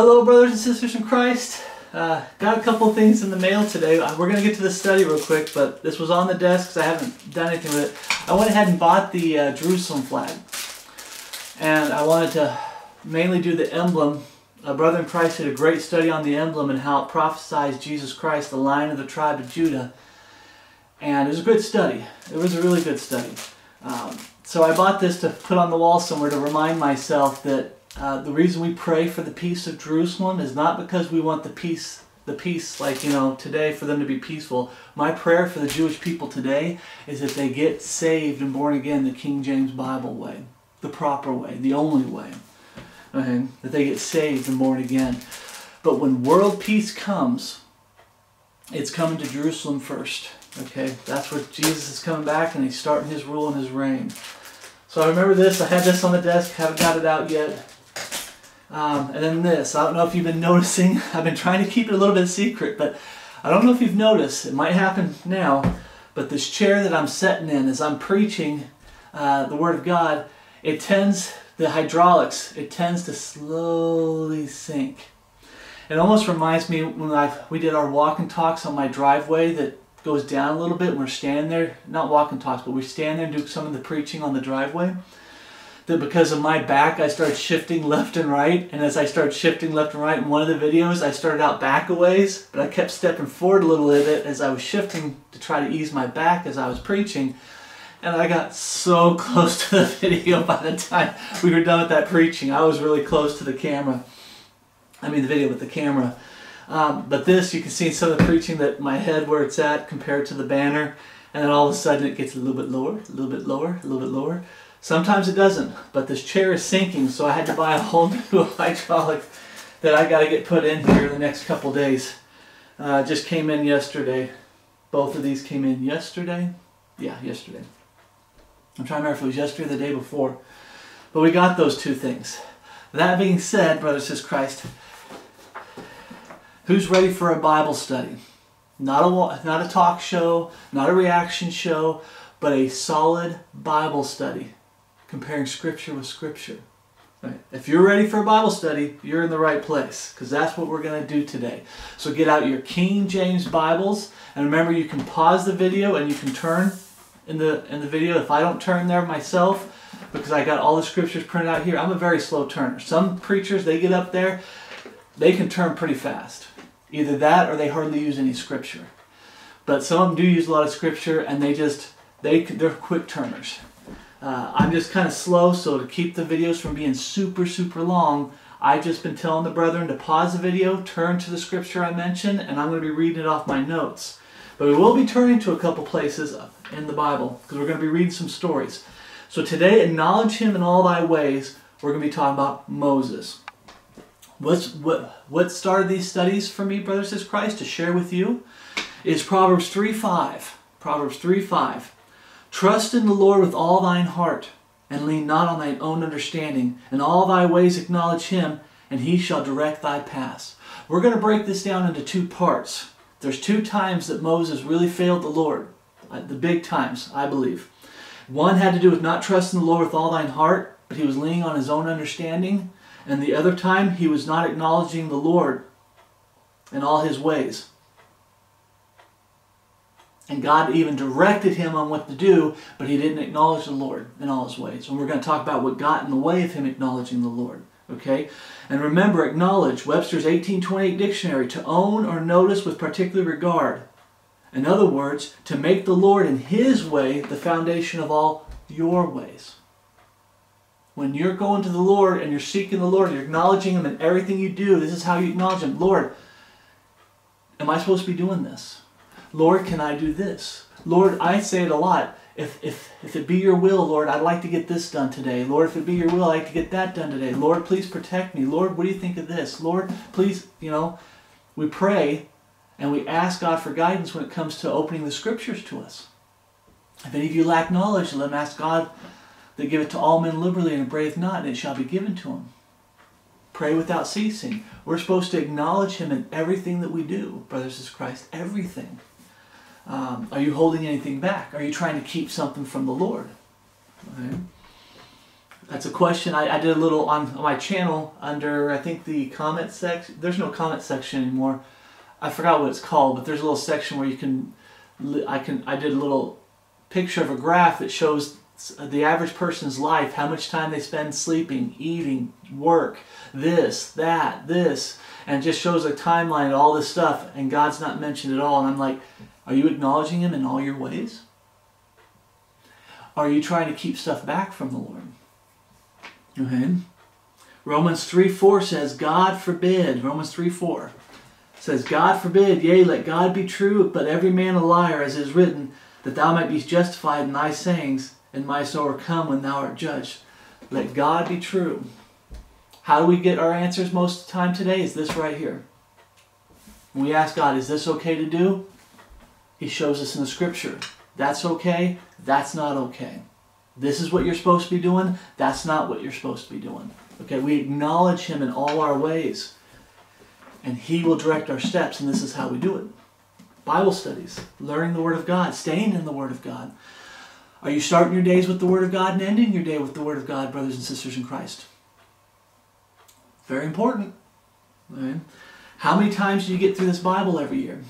Hello, brothers and sisters in Christ. Uh, got a couple things in the mail today. Uh, We're going to get to the study real quick, but this was on the desk because I haven't done anything with it. I went ahead and bought the uh, Jerusalem flag. And I wanted to mainly do the emblem. A brother in Christ did a great study on the emblem and how it prophesies Jesus Christ, the lion of the tribe of Judah. And it was a good study. It was a really good study. Um, so I bought this to put on the wall somewhere to remind myself that uh, the reason we pray for the peace of Jerusalem is not because we want the peace, the peace like you know today for them to be peaceful. My prayer for the Jewish people today is that they get saved and born again the King James Bible way, the proper way, the only way. Okay, that they get saved and born again. But when world peace comes, it's coming to Jerusalem first. Okay, that's where Jesus is coming back and he's starting his rule and his reign. So I remember this. I had this on the desk. Haven't got it out yet. Um, and then this. I don't know if you've been noticing. I've been trying to keep it a little bit secret, but I don't know if you've noticed. It might happen now. But this chair that I'm sitting in as I'm preaching uh, the Word of God, it tends, the hydraulics, it tends to slowly sink. It almost reminds me when I we did our walk and talks on my driveway that goes down a little bit. And we're standing there, not walk and talks, but we stand there and do some of the preaching on the driveway that because of my back, I started shifting left and right. And as I started shifting left and right in one of the videos, I started out back a ways, but I kept stepping forward a little bit as I was shifting to try to ease my back as I was preaching. And I got so close to the video by the time we were done with that preaching. I was really close to the camera. I mean, the video with the camera. Um, but this, you can see in some of the preaching that my head where it's at compared to the banner. And then all of a sudden it gets a little bit lower, a little bit lower, a little bit lower. Sometimes it doesn't, but this chair is sinking, so I had to buy a whole new hydraulic that I got to get put in here in the next couple days. Uh, just came in yesterday. Both of these came in yesterday. Yeah, yesterday. I'm trying to remember if it was yesterday or the day before. But we got those two things. That being said, brothers and sisters, Christ, who's ready for a Bible study? Not a, not a talk show, not a reaction show, but a solid Bible study comparing Scripture with Scripture. Right? If you're ready for a Bible study, you're in the right place because that's what we're going to do today. So get out your King James Bibles and remember you can pause the video and you can turn in the in the video. If I don't turn there myself because I got all the scriptures printed out here, I'm a very slow turner. Some preachers they get up there, they can turn pretty fast. Either that or they hardly use any scripture. But some of them do use a lot of scripture and they just they they're quick turners. Uh, I'm just kind of slow, so to keep the videos from being super, super long, I've just been telling the brethren to pause the video, turn to the scripture I mentioned, and I'm going to be reading it off my notes. But we will be turning to a couple places in the Bible, because we're going to be reading some stories. So today, acknowledge him in all thy ways. We're going to be talking about Moses. What's, what, what started these studies for me, brothers in Christ, to share with you is Proverbs 3 5. Proverbs 3 5. Trust in the Lord with all thine heart, and lean not on thine own understanding. In all thy ways acknowledge him, and he shall direct thy paths. We're going to break this down into two parts. There's two times that Moses really failed the Lord. Uh, the big times, I believe. One had to do with not trusting the Lord with all thine heart, but he was leaning on his own understanding. And the other time, he was not acknowledging the Lord in all his ways. And God even directed him on what to do, but he didn't acknowledge the Lord in all his ways. And we're going to talk about what got in the way of him acknowledging the Lord. Okay? And remember, acknowledge, Webster's 1828 dictionary, to own or notice with particular regard. In other words, to make the Lord in his way the foundation of all your ways. When you're going to the Lord and you're seeking the Lord, you're acknowledging him in everything you do, this is how you acknowledge him. Lord, am I supposed to be doing this? Lord, can I do this? Lord, I say it a lot. If, if, if it be your will, Lord, I'd like to get this done today. Lord, if it be your will, I'd like to get that done today. Lord, please protect me. Lord, what do you think of this? Lord, please, you know, we pray and we ask God for guidance when it comes to opening the scriptures to us. If any of you lack knowledge, let them ask God that give it to all men liberally and brave not, and it shall be given to them. Pray without ceasing. We're supposed to acknowledge Him in everything that we do, brothers in Christ, everything. Um, are you holding anything back? Are you trying to keep something from the Lord? Okay. That's a question I, I did a little on, my channel under I think the comment section. There's no comment section anymore. I forgot what it's called, but there's a little section where you can I can I did a little picture of a graph that shows the average person's life, how much time they spend sleeping, eating, work, this, that, this, and just shows a timeline of all this stuff, and God's not mentioned at all. And I'm like, are you acknowledging Him in all your ways? Are you trying to keep stuff back from the Lord? Okay. Romans 3 4 says, God forbid. Romans 3 4 says, God forbid, yea, let God be true, but every man a liar, as is written, that thou might be justified in thy sayings, and mightst overcome when thou art judged. Let God be true. How do we get our answers most of the time today? Is this right here. When we ask God, is this okay to do? He shows us in the scripture. That's okay, that's not okay. This is what you're supposed to be doing, that's not what you're supposed to be doing. Okay, we acknowledge Him in all our ways, and He will direct our steps, and this is how we do it. Bible studies, learning the Word of God, staying in the Word of God. Are you starting your days with the Word of God and ending your day with the Word of God, brothers and sisters in Christ? Very important. Right? How many times do you get through this Bible every year?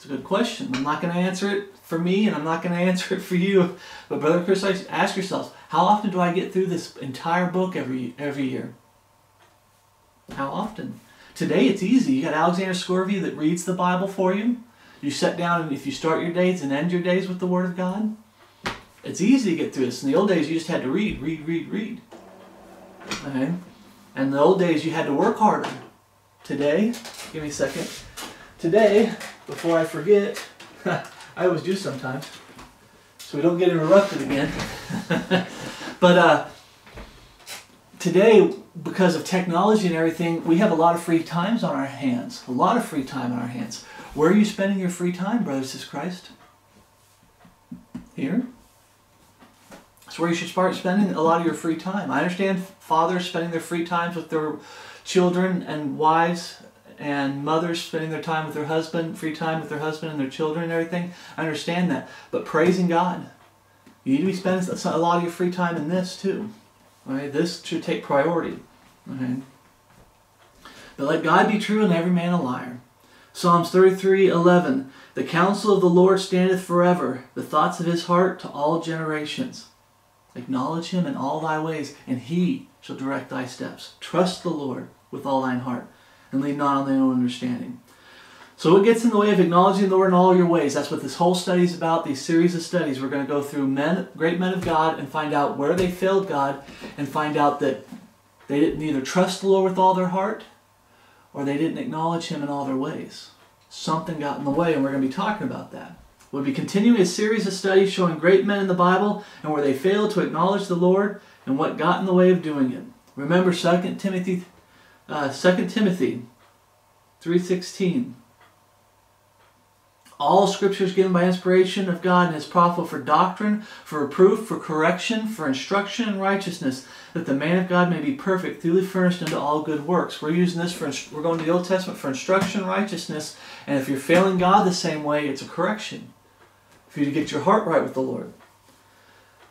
It's a good question. I'm not going to answer it for me, and I'm not going to answer it for you. But Brother Chris, ask yourselves, how often do I get through this entire book every every year? How often? Today it's easy. You got Alexander Scourby that reads the Bible for you. You sit down and if you start your days and end your days with the Word of God, it's easy to get through this. In the old days, you just had to read, read, read, read. Okay? And the old days, you had to work harder. Today, give me a second. Today, before I forget, I always do sometimes, so we don't get interrupted again. but uh, today, because of technology and everything, we have a lot of free times on our hands. A lot of free time on our hands. Where are you spending your free time, brothers and Christ? Here? That's where you should start spending a lot of your free time. I understand fathers spending their free times with their children and wives and mothers spending their time with their husband, free time with their husband and their children and everything. I understand that. But praising God. You need to be spending a lot of your free time in this too. Right? This should take priority. But let God be true and every man a liar. Psalms 33 11. The counsel of the Lord standeth forever, the thoughts of his heart to all generations. Acknowledge him in all thy ways, and he shall direct thy steps. Trust the Lord with all thine heart, and lean not on their own understanding. So what gets in the way of acknowledging the Lord in all your ways? That's what this whole study is about, these series of studies. We're going to go through men, great men of God and find out where they failed God and find out that they didn't either trust the Lord with all their heart or they didn't acknowledge him in all their ways. Something got in the way, and we're going to be talking about that. We'll be continuing a series of studies showing great men in the Bible and where they failed to acknowledge the Lord and what got in the way of doing it. Remember 2 Timothy, uh, 2 Timothy 3.16 all scripture is given by inspiration of God and is profitable for doctrine, for reproof, for correction, for instruction in righteousness, that the man of God may be perfect, duly furnished unto all good works. We're using this for, we're going to the Old Testament for instruction in righteousness, and if you're failing God the same way, it's a correction for you to get your heart right with the Lord.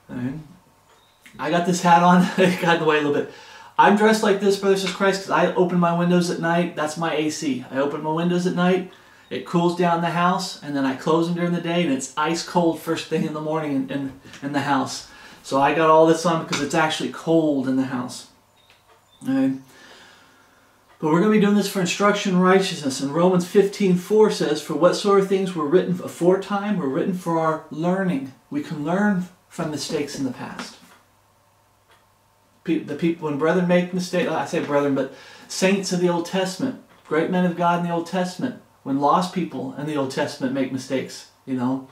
Right. I got this hat on, it got in the way a little bit. I'm dressed like this, brothers and Christ, because I open my windows at night. That's my AC. I open my windows at night it cools down the house, and then I close them during the day, and it's ice cold first thing in the morning in, in, in the house. So I got all this on because it's actually cold in the house. Okay. But we're going to be doing this for instruction in righteousness. And Romans 15 4 says, For whatsoever things were written aforetime were written for our learning. We can learn from mistakes in the past. The people, when brethren make mistakes, I say brethren, but saints of the Old Testament, great men of God in the Old Testament, when lost people in the Old Testament make mistakes, you know,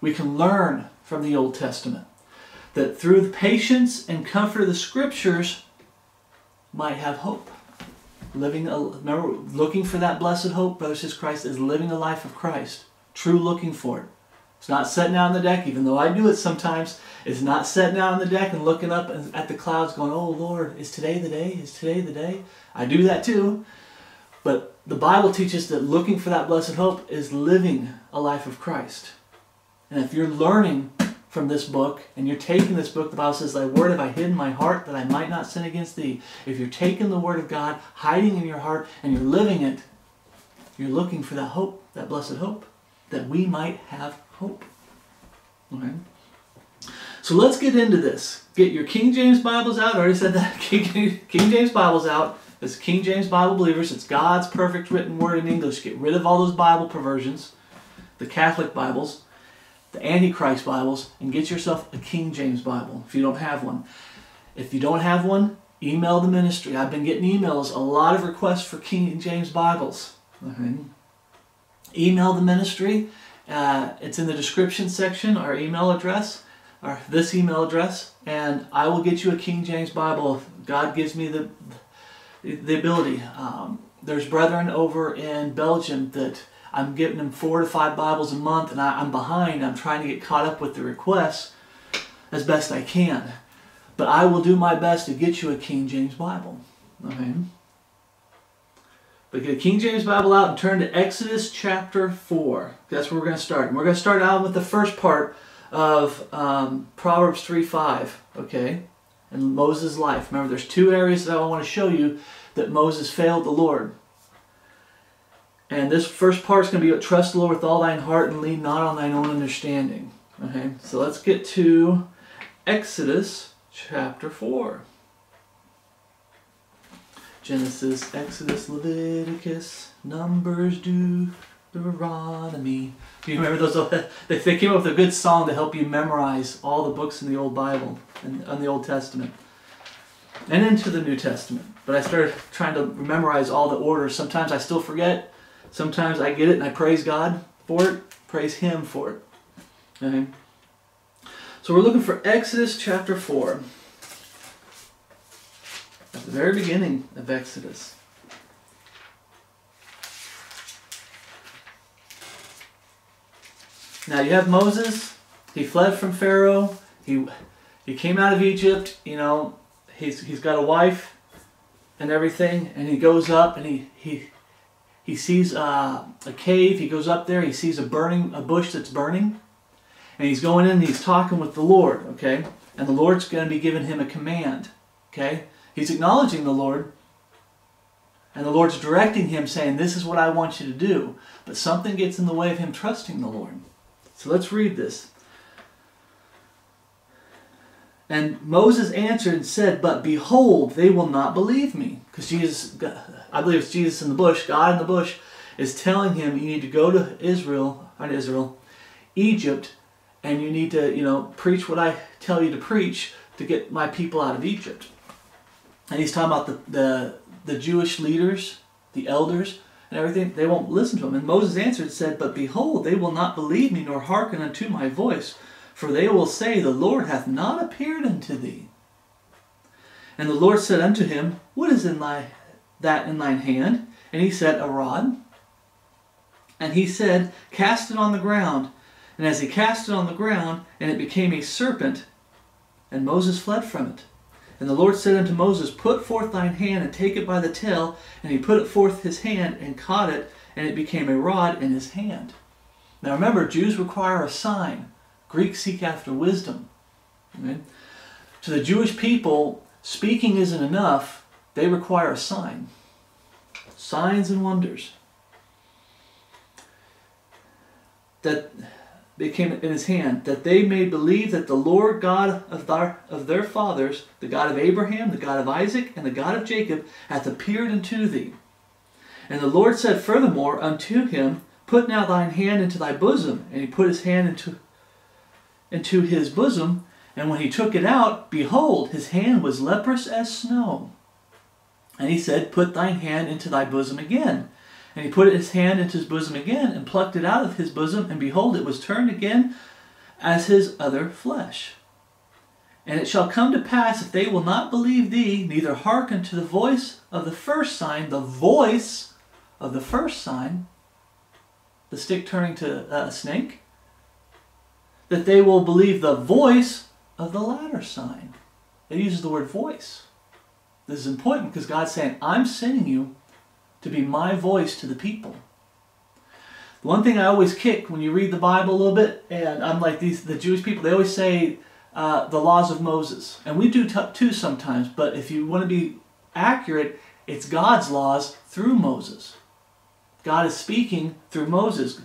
we can learn from the Old Testament that through the patience and comfort of the Scriptures might have hope. Living, a, remember, looking for that blessed hope, brothers and Christ, is living a life of Christ. True looking for it. It's not sitting out on the deck, even though I do it sometimes. It's not sitting out on the deck and looking up at the clouds going, oh Lord, is today the day? Is today the day? I do that too. But the Bible teaches that looking for that blessed hope is living a life of Christ. And if you're learning from this book and you're taking this book, the Bible says, Thy word have I hid in my heart that I might not sin against thee. If you're taking the word of God, hiding in your heart, and you're living it, you're looking for that hope, that blessed hope, that we might have hope. Okay? So let's get into this. Get your King James Bibles out. I already said that. King, King James Bibles out. As King James Bible believers, it's God's perfect written word in English. Get rid of all those Bible perversions, the Catholic Bibles the Antichrist Bibles and get yourself a King James Bible if you don't have one. If you don't have one, email the ministry. I've been getting emails, a lot of requests for King James Bibles. Okay. Email the ministry. Uh, it's in the description section, our email address, or this email address, and I will get you a King James Bible if God gives me the, the ability. Um, there's brethren over in Belgium that I'm getting them four to five Bibles a month and I, am behind. I'm trying to get caught up with the requests as best I can. But I will do my best to get you a King James Bible. Okay? But get King James Bible out and turn to Exodus chapter 4. That's where we're going to start. And we're going to start out with the first part of um, Proverbs 3 5. Okay? And Moses' life. Remember, there's two areas that I want to show you that Moses failed the Lord. And this first part is going to be trust the Lord with all thine heart and lean not on thine own understanding. Okay, so let's get to Exodus chapter 4. Genesis, Exodus, Leviticus, Numbers, Deuteronomy. Do you remember those? They, came up with a good song to help you memorize all the books in the Old Bible and, and the Old Testament and into the New Testament. But I started trying to memorize all the orders. Sometimes I still forget. Sometimes I get it and I praise God for it, praise Him for it. Okay? So we're looking for Exodus chapter 4. At the very beginning of Exodus. Now you have Moses. He fled from Pharaoh. He he came out of Egypt. You know, he's he's got a wife and everything, and he goes up and he he he sees uh, a cave. He goes up there. He sees a burning, a bush that's burning. And he's going in and he's talking with the Lord, okay? And the Lord's going to be giving him a command, okay? He's acknowledging the Lord. And the Lord's directing him, saying, This is what I want you to do. But something gets in the way of him trusting the Lord. So let's read this. And Moses answered and said, But behold, they will not believe me. Because Jesus, I believe it's Jesus in the bush, God in the bush, is telling him, You need to go to Israel, not Israel, Egypt, and you need to, you know, preach what I tell you to preach to get my people out of Egypt. And he's talking about the, the, the Jewish leaders, the elders, and everything. They won't listen to him. And Moses answered and said, But behold, they will not believe me, nor hearken unto my voice. For they will say, The Lord hath not appeared unto thee. And the Lord said unto him, What is in thy that in thine hand? And he said, A rod. And he said, Cast it on the ground. And as he cast it on the ground, and it became a serpent, and Moses fled from it. And the Lord said unto Moses, Put forth thine hand, and take it by the tail. And he put forth his hand, and caught it, and it became a rod in his hand. Now remember, Jews require a sign. Greeks seek after wisdom. Okay? To the Jewish people, speaking isn't enough, they require a sign. Signs and wonders. That became in his hand, that they may believe that the Lord God of their, of their fathers, the God of Abraham, the God of Isaac, and the God of Jacob, hath appeared unto thee. And the Lord said furthermore unto him, Put now thine hand into thy bosom. And he put his hand into into his bosom, and when he took it out, behold, his hand was leprous as snow. And he said, Put thine hand into thy bosom again. And he put his hand into his bosom again, and plucked it out of his bosom, and behold, it was turned again as his other flesh. And it shall come to pass, if they will not believe thee, neither hearken to the voice of the first sign, the voice of the first sign, the stick turning to uh, a snake, that they will believe the voice of the latter sign. It uses the word voice. This is important because God's saying, I'm sending you to be my voice to the people. The one thing I always kick when you read the Bible a little bit, and I'm like these the Jewish people, they always say uh, the laws of Moses, and we do too sometimes. But if you want to be accurate, it's God's laws through Moses. God is speaking through Moses.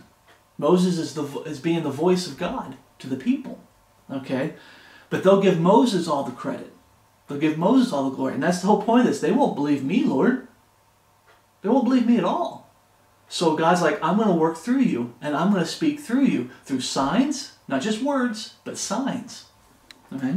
Moses is the is being the voice of God to the people. Okay, but they'll give Moses all the credit. They'll give Moses all the glory, and that's the whole point of this. They won't believe me, Lord. They won't believe me at all. So God's like, I'm going to work through you, and I'm going to speak through you through signs, not just words, but signs. Okay?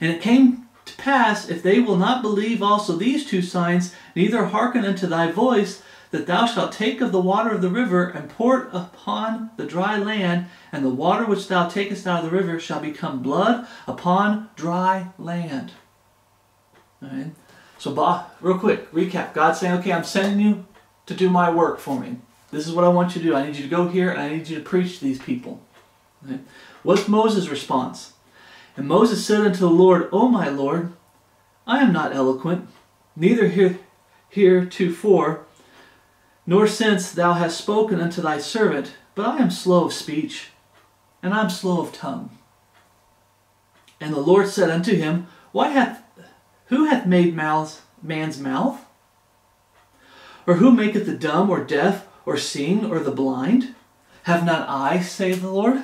And it came to pass, if they will not believe also these two signs, neither hearken unto thy voice, that thou shalt take of the water of the river and pour it upon the dry land, and the water which thou takest out of the river shall become blood upon dry land. All right? So, bah, real quick, recap. God's saying, okay, I'm sending you to do my work for me. This is what I want you to do. I need you to go here and I need you to preach to these people. Okay? What's Moses' response? And Moses said unto the Lord, O my Lord, I am not eloquent, neither here heretofore, nor since thou hast spoken unto thy servant, but I am slow of speech, and I am slow of tongue. And the Lord said unto him, Why hath who hath made mouths, man's mouth? Or who maketh the dumb or deaf or seeing or the blind? Have not I, saith the Lord?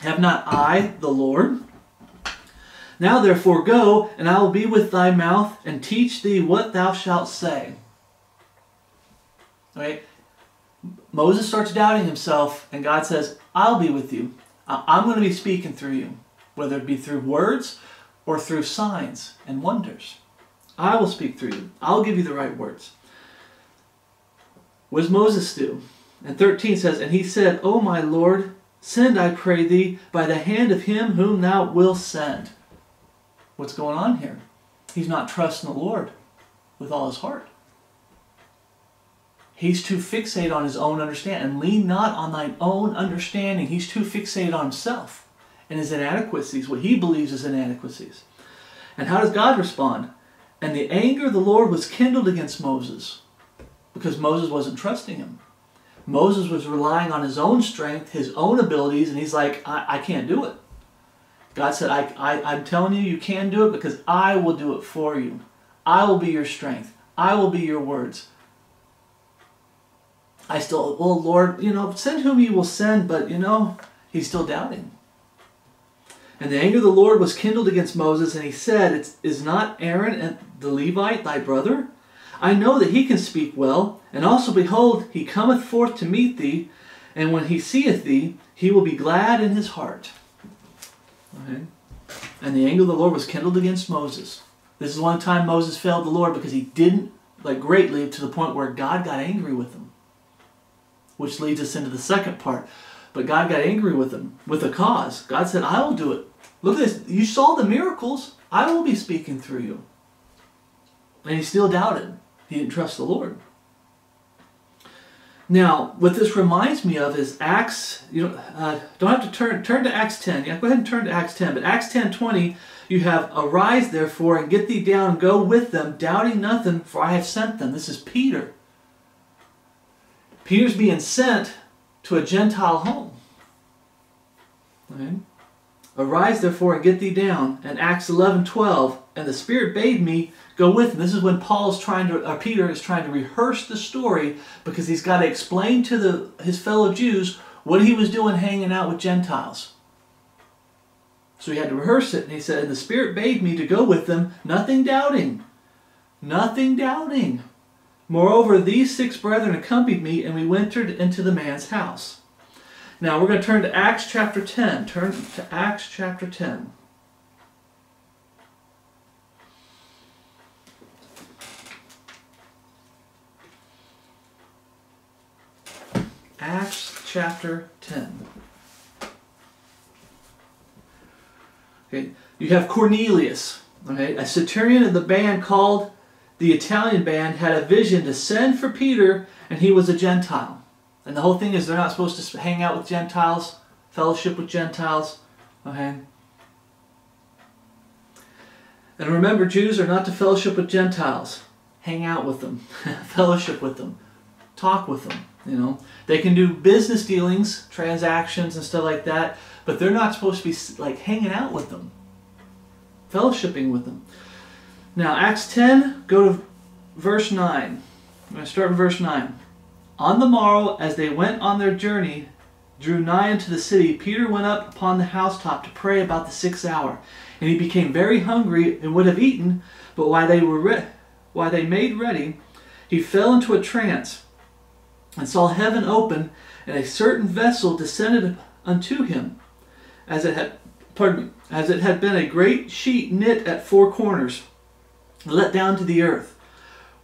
Have not I, the Lord? Now therefore go, and I will be with thy mouth, and teach thee what thou shalt say. Okay? Moses starts doubting himself, and God says, I'll be with you. I'm going to be speaking through you, whether it be through words or through signs and wonders. I will speak through you. I'll give you the right words. What does Moses do? And 13 says, And he said, O my Lord, send, I pray thee, by the hand of him whom thou wilt send. What's going on here? He's not trusting the Lord with all his heart. He's too fixated on his own understanding. And lean not on thine own understanding. He's too fixated on himself and his inadequacies, what he believes is inadequacies. And how does God respond? And the anger of the Lord was kindled against Moses because Moses wasn't trusting him. Moses was relying on his own strength, his own abilities, and he's like, I, I can't do it. God said, I, I, I'm telling you, you can do it because I will do it for you. I will be your strength. I will be your words. I still, well, Lord, you know, send whom you will send, but, you know, he's still doubting. And the anger of the Lord was kindled against Moses, and he said, Is not Aaron and the Levite thy brother? I know that he can speak well, and also behold, he cometh forth to meet thee, and when he seeth thee, he will be glad in his heart. Okay. And the anger of the Lord was kindled against Moses. This is one time Moses failed the Lord because he didn't, like greatly, to the point where God got angry with him. Which leads us into the second part. But God got angry with him with a cause. God said, I will do it. Look at this. You saw the miracles. I will be speaking through you. And he still doubted. He didn't trust the Lord. Now, what this reminds me of is Acts. You know, uh, don't have to turn turn to Acts 10. Yeah, go ahead and turn to Acts 10. But Acts 10 20, you have arise therefore and get thee down go with them, doubting nothing, for I have sent them. This is Peter. Peter's being sent to a Gentile home. Okay. Arise therefore and get thee down. And Acts 11 12, and the Spirit bade me go with him. This is when Paul is trying to, or Peter is trying to rehearse the story because he's got to explain to the, his fellow Jews what he was doing hanging out with Gentiles. So he had to rehearse it, and he said, And the Spirit bade me to go with them, nothing doubting. Nothing doubting. Moreover, these six brethren accompanied me, and we entered into the man's house. Now we're going to turn to Acts chapter 10. Turn to Acts chapter 10. Acts chapter 10. Okay, you have Cornelius, okay, a centurion of the band called the Italian band had a vision to send for Peter, and he was a Gentile. And the whole thing is they're not supposed to hang out with Gentiles, fellowship with Gentiles. Okay. And remember, Jews are not to fellowship with Gentiles. hang out with them, fellowship with them, talk with them. You know, they can do business dealings, transactions, and stuff like that, but they're not supposed to be like hanging out with them, fellowshipping with them. Now, Acts 10, go to verse 9. I'm going to start in verse 9. On the morrow, as they went on their journey, drew nigh unto the city, Peter went up upon the housetop to pray about the sixth hour. And he became very hungry and would have eaten, but while they were re- while they made ready, he fell into a trance and saw heaven open, and a certain vessel descended unto him, as it had, pardon me, as it had been a great sheet knit at four corners, let down to the earth,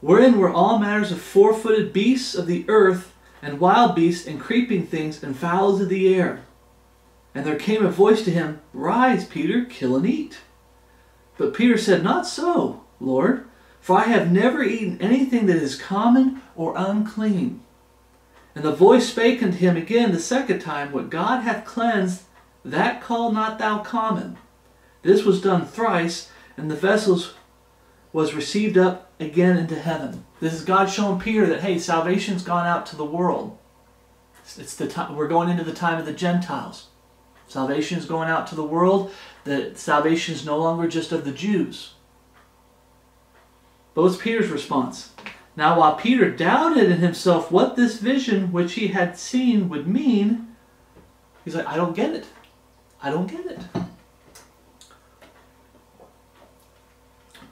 wherein were all matters of four-footed beasts of the earth, and wild beasts, and creeping things, and fowls of the air. And there came a voice to him, Rise, Peter, kill and eat. But Peter said, Not so, Lord, for I have never eaten anything that is common or unclean. And the voice spake unto him again the second time, What God hath cleansed, that call not thou common. This was done thrice, and the vessels was received up again into heaven. This is God showing Peter that hey, salvation's gone out to the world. It's the time we're going into the time of the Gentiles. Salvation is going out to the world. That salvation is no longer just of the Jews. But what's Peter's response? Now, while Peter doubted in himself what this vision which he had seen would mean, he's like, I don't get it. I don't get it.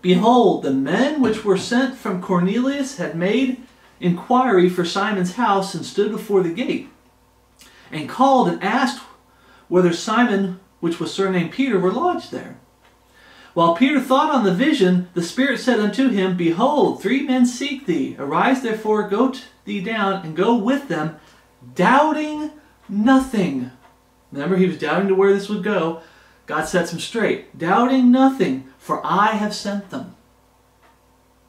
Behold, the men which were sent from Cornelius had made inquiry for Simon's house and stood before the gate, and called and asked whether Simon, which was surnamed Peter, were lodged there. While Peter thought on the vision, the Spirit said unto him, Behold, three men seek thee. Arise therefore, go thee down, and go with them, doubting nothing. Remember, he was doubting to where this would go. God sets him straight. Doubting nothing, for I have sent them.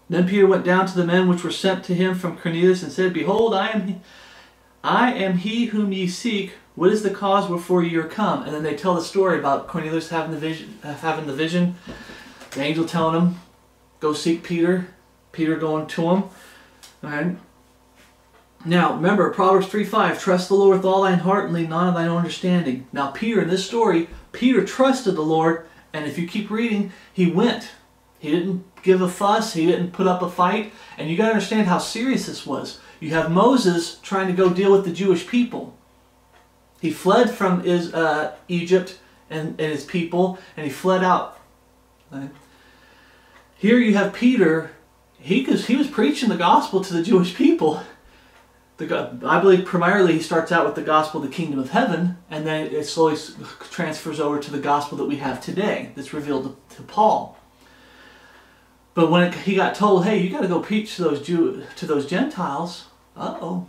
Then Peter went down to the men which were sent to him from Cornelius, and said, Behold, I am I am he whom ye seek. What is the cause wherefore ye are come? And then they tell the story about Cornelius having the vision, uh, having the vision, the angel telling him, "Go seek Peter." Peter going to him. All right. Now remember Proverbs three five: Trust the Lord with all thine heart and lean not on thine own understanding. Now Peter in this story, Peter trusted the Lord, and if you keep reading, he went. He didn't give a fuss. He didn't put up a fight. And you got to understand how serious this was. You have Moses trying to go deal with the Jewish people. He fled from his, uh, Egypt and, and his people, and he fled out. Right? Here you have Peter. He, he was preaching the gospel to the Jewish people. The, I believe primarily he starts out with the gospel of the kingdom of heaven, and then it slowly transfers over to the gospel that we have today that's revealed to, to Paul. But when it, he got told, "Hey, you got to go preach to those Jew to those Gentiles," uh oh,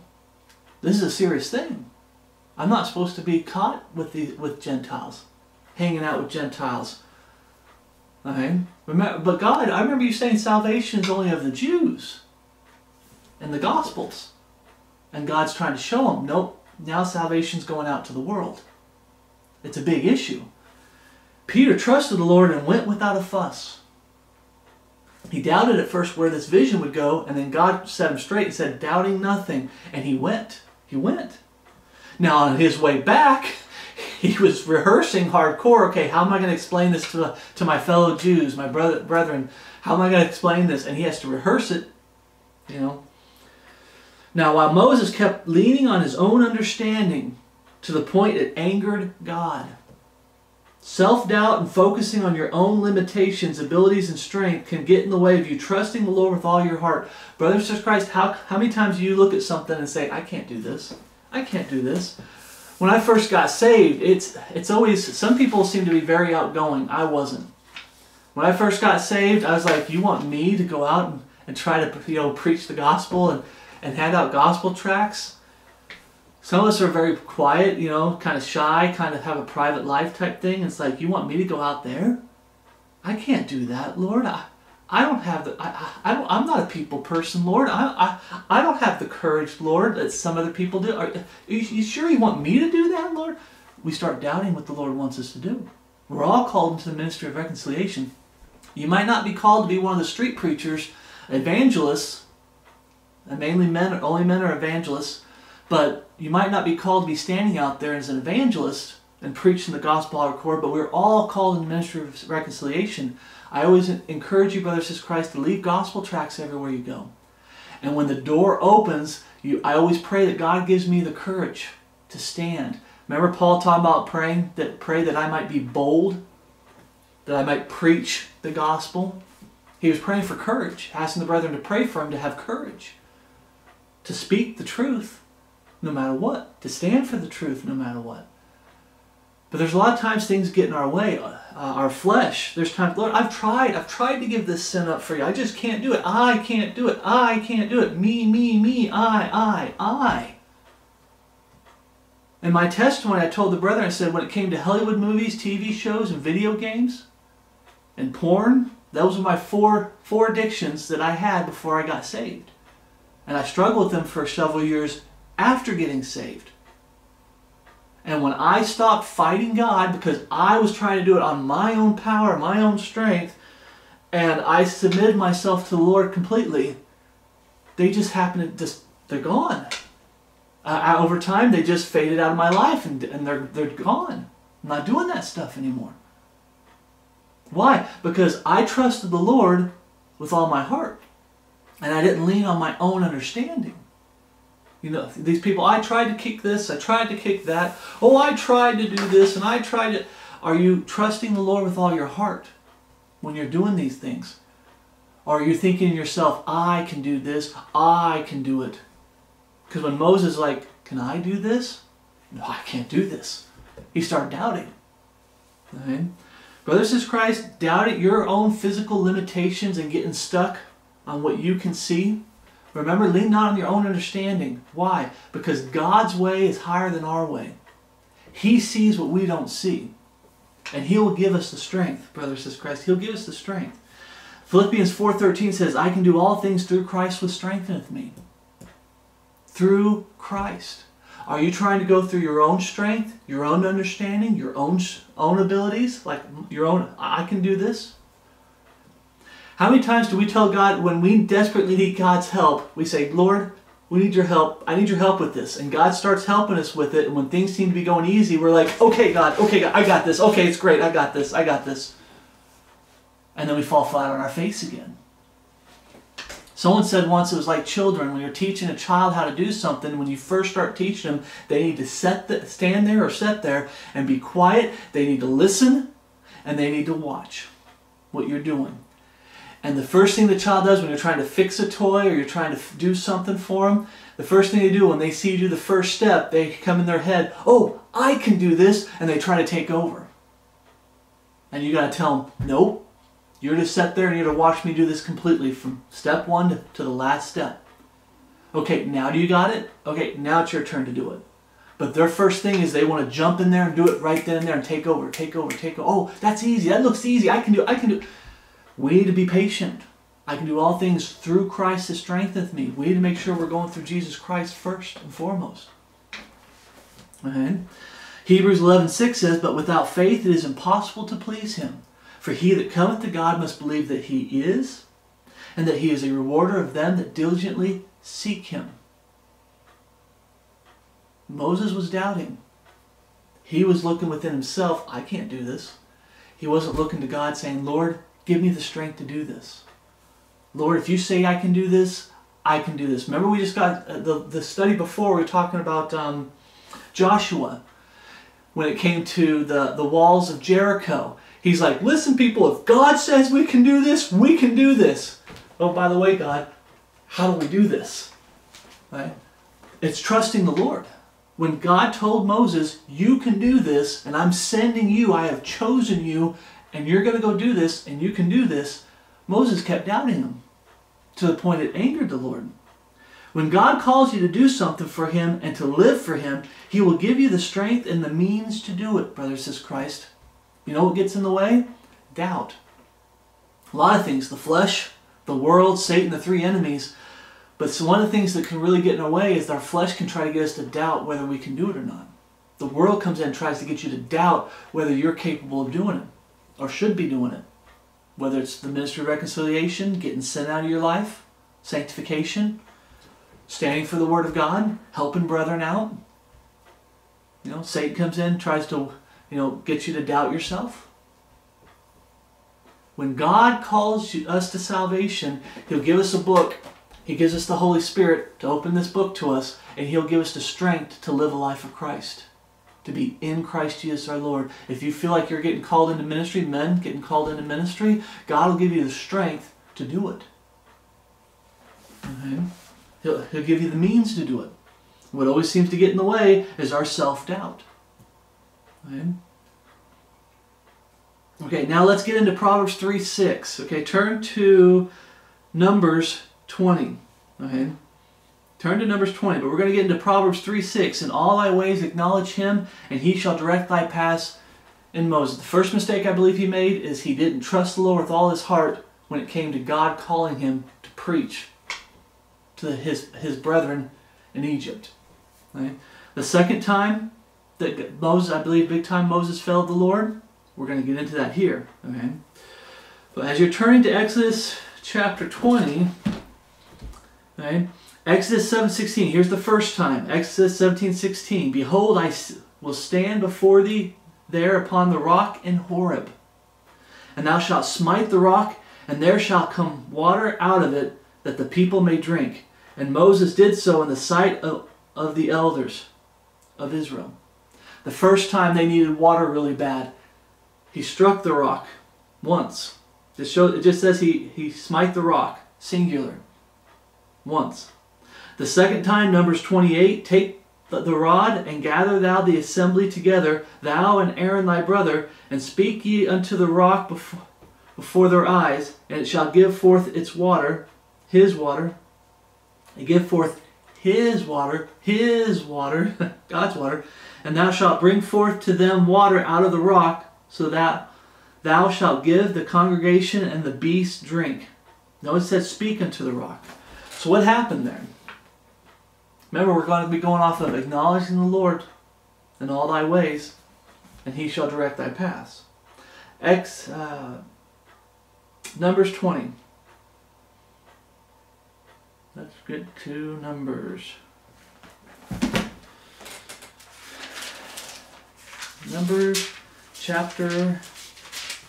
this is a serious thing. I'm not supposed to be caught with the with Gentiles, hanging out with Gentiles. Okay, remember, but God, I remember you saying salvation is only of the Jews, and the Gospels, and God's trying to show them, nope. Now salvation's going out to the world. It's a big issue. Peter trusted the Lord and went without a fuss. He doubted at first where this vision would go, and then God set him straight and said, doubting nothing. And he went. He went. Now, on his way back, he was rehearsing hardcore. Okay, how am I going to explain this to, to my fellow Jews, my brother, brethren? How am I going to explain this? And he has to rehearse it, you know. Now, while Moses kept leaning on his own understanding to the point it angered God, self doubt and focusing on your own limitations, abilities, and strength can get in the way of you trusting the Lord with all your heart. Brothers and Christ, how, how many times do you look at something and say, I can't do this? I can't do this. When I first got saved, it's it's always some people seem to be very outgoing. I wasn't. When I first got saved, I was like, you want me to go out and, and try to you know preach the gospel and, and hand out gospel tracts? Some of us are very quiet, you know, kind of shy, kind of have a private life type thing. It's like, you want me to go out there? I can't do that, Lord. I, I don't have the, I, I don't, I'm not a people person, Lord. I, I, I don't have the courage, Lord, that some other people do. Are, are you, you sure you want me to do that, Lord? We start doubting what the Lord wants us to do. We're all called into the ministry of reconciliation. You might not be called to be one of the street preachers Evangelists, and mainly men, only men are evangelists, but you might not be called to be standing out there as an evangelist and preaching the gospel hardcore, but we're all called in the ministry of reconciliation. I always encourage you, brothers and sisters Christ, to leave gospel tracts everywhere you go. And when the door opens, you, I always pray that God gives me the courage to stand. Remember Paul talking about praying that pray that I might be bold, that I might preach the gospel. He was praying for courage, asking the brethren to pray for him to have courage, to speak the truth no matter what, to stand for the truth no matter what. But there's a lot of times things get in our way, uh, our flesh. There's times, Lord, I've tried, I've tried to give this sin up for you. I just can't do it. I can't do it. I can't do it. Me, me, me, I, I, I. In my testimony, I told the brethren, I said, when it came to Hollywood movies, TV shows, and video games, and porn, those were my four, four addictions that I had before I got saved. And I struggled with them for several years after getting saved. And when I stopped fighting God because I was trying to do it on my own power, my own strength, and I submitted myself to the Lord completely, they just happened to just, they're gone uh, over time they just faded out of my life and, and they're, they're gone. I'm not doing that stuff anymore. Why? Because I trusted the Lord with all my heart. And I didn't lean on my own understanding. You know, these people, I tried to kick this, I tried to kick that. Oh, I tried to do this, and I tried to. Are you trusting the Lord with all your heart when you're doing these things? Or are you thinking to yourself, I can do this, I can do it? Because when Moses like, can I do this? No, I can't do this. He started doubting. Okay? Brothers in Christ, doubting your own physical limitations and getting stuck on what you can see. Remember, lean not on your own understanding. Why? Because God's way is higher than our way. He sees what we don't see. And He will give us the strength, brother, says Christ. He'll give us the strength. Philippians 4.13 says, I can do all things through Christ which strengtheneth me through Christ. Are you trying to go through your own strength, your own understanding, your own own abilities, like your own I can do this? How many times do we tell God when we desperately need God's help, we say, "Lord, we need your help. I need your help with this." And God starts helping us with it, and when things seem to be going easy, we're like, "Okay, God, okay, God, I got this. Okay, it's great. I got this. I got this." And then we fall flat on our face again. Someone said once it was like children. When you're teaching a child how to do something, when you first start teaching them, they need to set the, stand there or sit there and be quiet. They need to listen and they need to watch what you're doing. And the first thing the child does when you're trying to fix a toy or you're trying to do something for them, the first thing they do when they see you do the first step, they come in their head, oh, I can do this, and they try to take over. And you got to tell them, nope, you're to sit there and you're to watch me do this completely from step one to the last step. Okay, now do you got it? Okay, now it's your turn to do it. But their first thing is they want to jump in there and do it right then and there and take over, take over, take over. Oh, that's easy. That looks easy. I can do it. I can do it. We need to be patient. I can do all things through Christ that strengtheneth me. We need to make sure we're going through Jesus Christ first and foremost. Okay. Hebrews 11, 6 says, But without faith it is impossible to please him. For he that cometh to God must believe that he is, and that he is a rewarder of them that diligently seek him. Moses was doubting. He was looking within himself, I can't do this. He wasn't looking to God saying, Lord, give me the strength to do this. Lord, if you say I can do this, I can do this. Remember we just got uh, the, the study before, we were talking about um, Joshua when it came to the, the walls of Jericho. He's like, listen, people, if God says we can do this, we can do this. Oh, by the way, God, how do we do this? Right? It's trusting the Lord. When God told Moses, you can do this, and I'm sending you, I have chosen you, and you're going to go do this, and you can do this, Moses kept doubting him to the point it angered the Lord. When God calls you to do something for Him and to live for Him, He will give you the strength and the means to do it, brother, says Christ. You know what gets in the way? Doubt. A lot of things. The flesh, the world, Satan, the three enemies. But so one of the things that can really get in our way is our flesh can try to get us to doubt whether we can do it or not. The world comes in and tries to get you to doubt whether you're capable of doing it or should be doing it. Whether it's the ministry of reconciliation, getting sin out of your life, sanctification, standing for the Word of God, helping brethren out. You know, Satan comes in, tries to, you know, get you to doubt yourself. When God calls us to salvation, He'll give us a book. He gives us the Holy Spirit to open this book to us, and He'll give us the strength to live a life of Christ, to be in Christ Jesus our Lord. If you feel like you're getting called into ministry, men getting called into ministry, God will give you the strength to do it. Okay? He'll, he'll give you the means to do it. What always seems to get in the way is our self doubt. Okay? Okay, now let's get into Proverbs 3 6. Okay, turn to Numbers 20. Okay? Turn to Numbers 20, but we're going to get into Proverbs 3 6. In all thy ways acknowledge him, and he shall direct thy paths in Moses. The first mistake I believe he made is he didn't trust the Lord with all his heart when it came to God calling him to preach to his, his brethren in Egypt. Right? The second time that Moses, I believe, big time Moses failed the Lord, we're going to get into that here. Okay? But as you're turning to Exodus chapter 20, okay, Exodus 7.16, here's the first time. Exodus 17.16, Behold, I will stand before thee there upon the rock in Horeb. And thou shalt smite the rock, and there shall come water out of it, that the people may drink. And Moses did so in the sight of, of the elders of Israel. The first time they needed water really bad, he struck the rock once. It, shows, it just says he, he smite the rock, singular, once. The second time, Numbers 28, take the rod and gather thou the assembly together, thou and Aaron thy brother, and speak ye unto the rock before, before their eyes, and it shall give forth its water, his water, and give forth his water, his water, God's water, and thou shalt bring forth to them water out of the rock, so that thou shalt give the congregation and the beasts drink. Notice that speak unto the rock. So what happened there? Remember, we're going to be going off of acknowledging the Lord in all thy ways, and he shall direct thy paths. X, uh, Numbers 20. Let's get to Numbers. Numbers chapter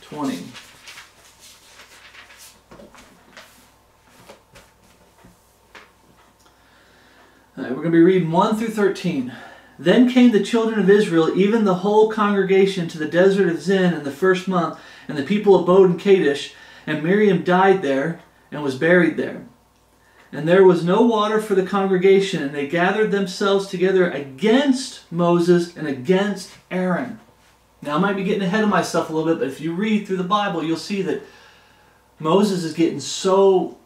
20. We're going to be reading 1 through 13. Then came the children of Israel, even the whole congregation, to the desert of Zin in the first month, and the people abode in Kadesh. And Miriam died there and was buried there. And there was no water for the congregation, and they gathered themselves together against Moses and against Aaron. Now, I might be getting ahead of myself a little bit, but if you read through the Bible, you'll see that Moses is getting so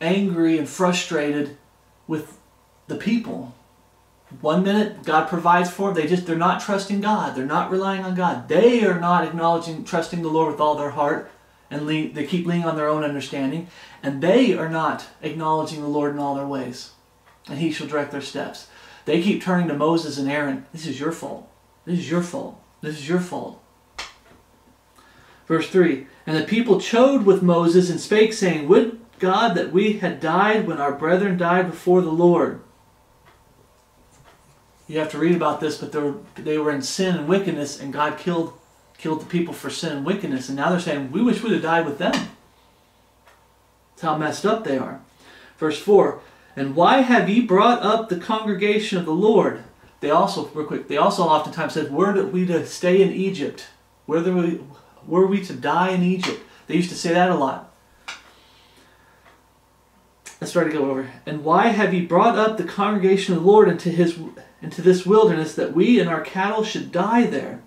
angry and frustrated with the people. One minute God provides for them, they just they're not trusting God. They're not relying on God. They are not acknowledging, trusting the Lord with all their heart, and lean, they keep leaning on their own understanding. And they are not acknowledging the Lord in all their ways, and He shall direct their steps. They keep turning to Moses and Aaron. This is your fault. This is your fault. This is your fault. Verse 3 And the people chode with Moses and spake, saying, Would God that we had died when our brethren died before the Lord. You have to read about this, but they were, they were in sin and wickedness, and God killed, killed the people for sin and wickedness. And now they're saying, We wish we'd have died with them. That's how messed up they are. Verse 4 And why have ye brought up the congregation of the Lord? They also, real quick, they also oftentimes said, Were we to stay in Egypt? Where were, we, were we to die in Egypt? They used to say that a lot. Let's try to go over. And why have ye brought up the congregation of the Lord into his into this wilderness that we and our cattle should die there?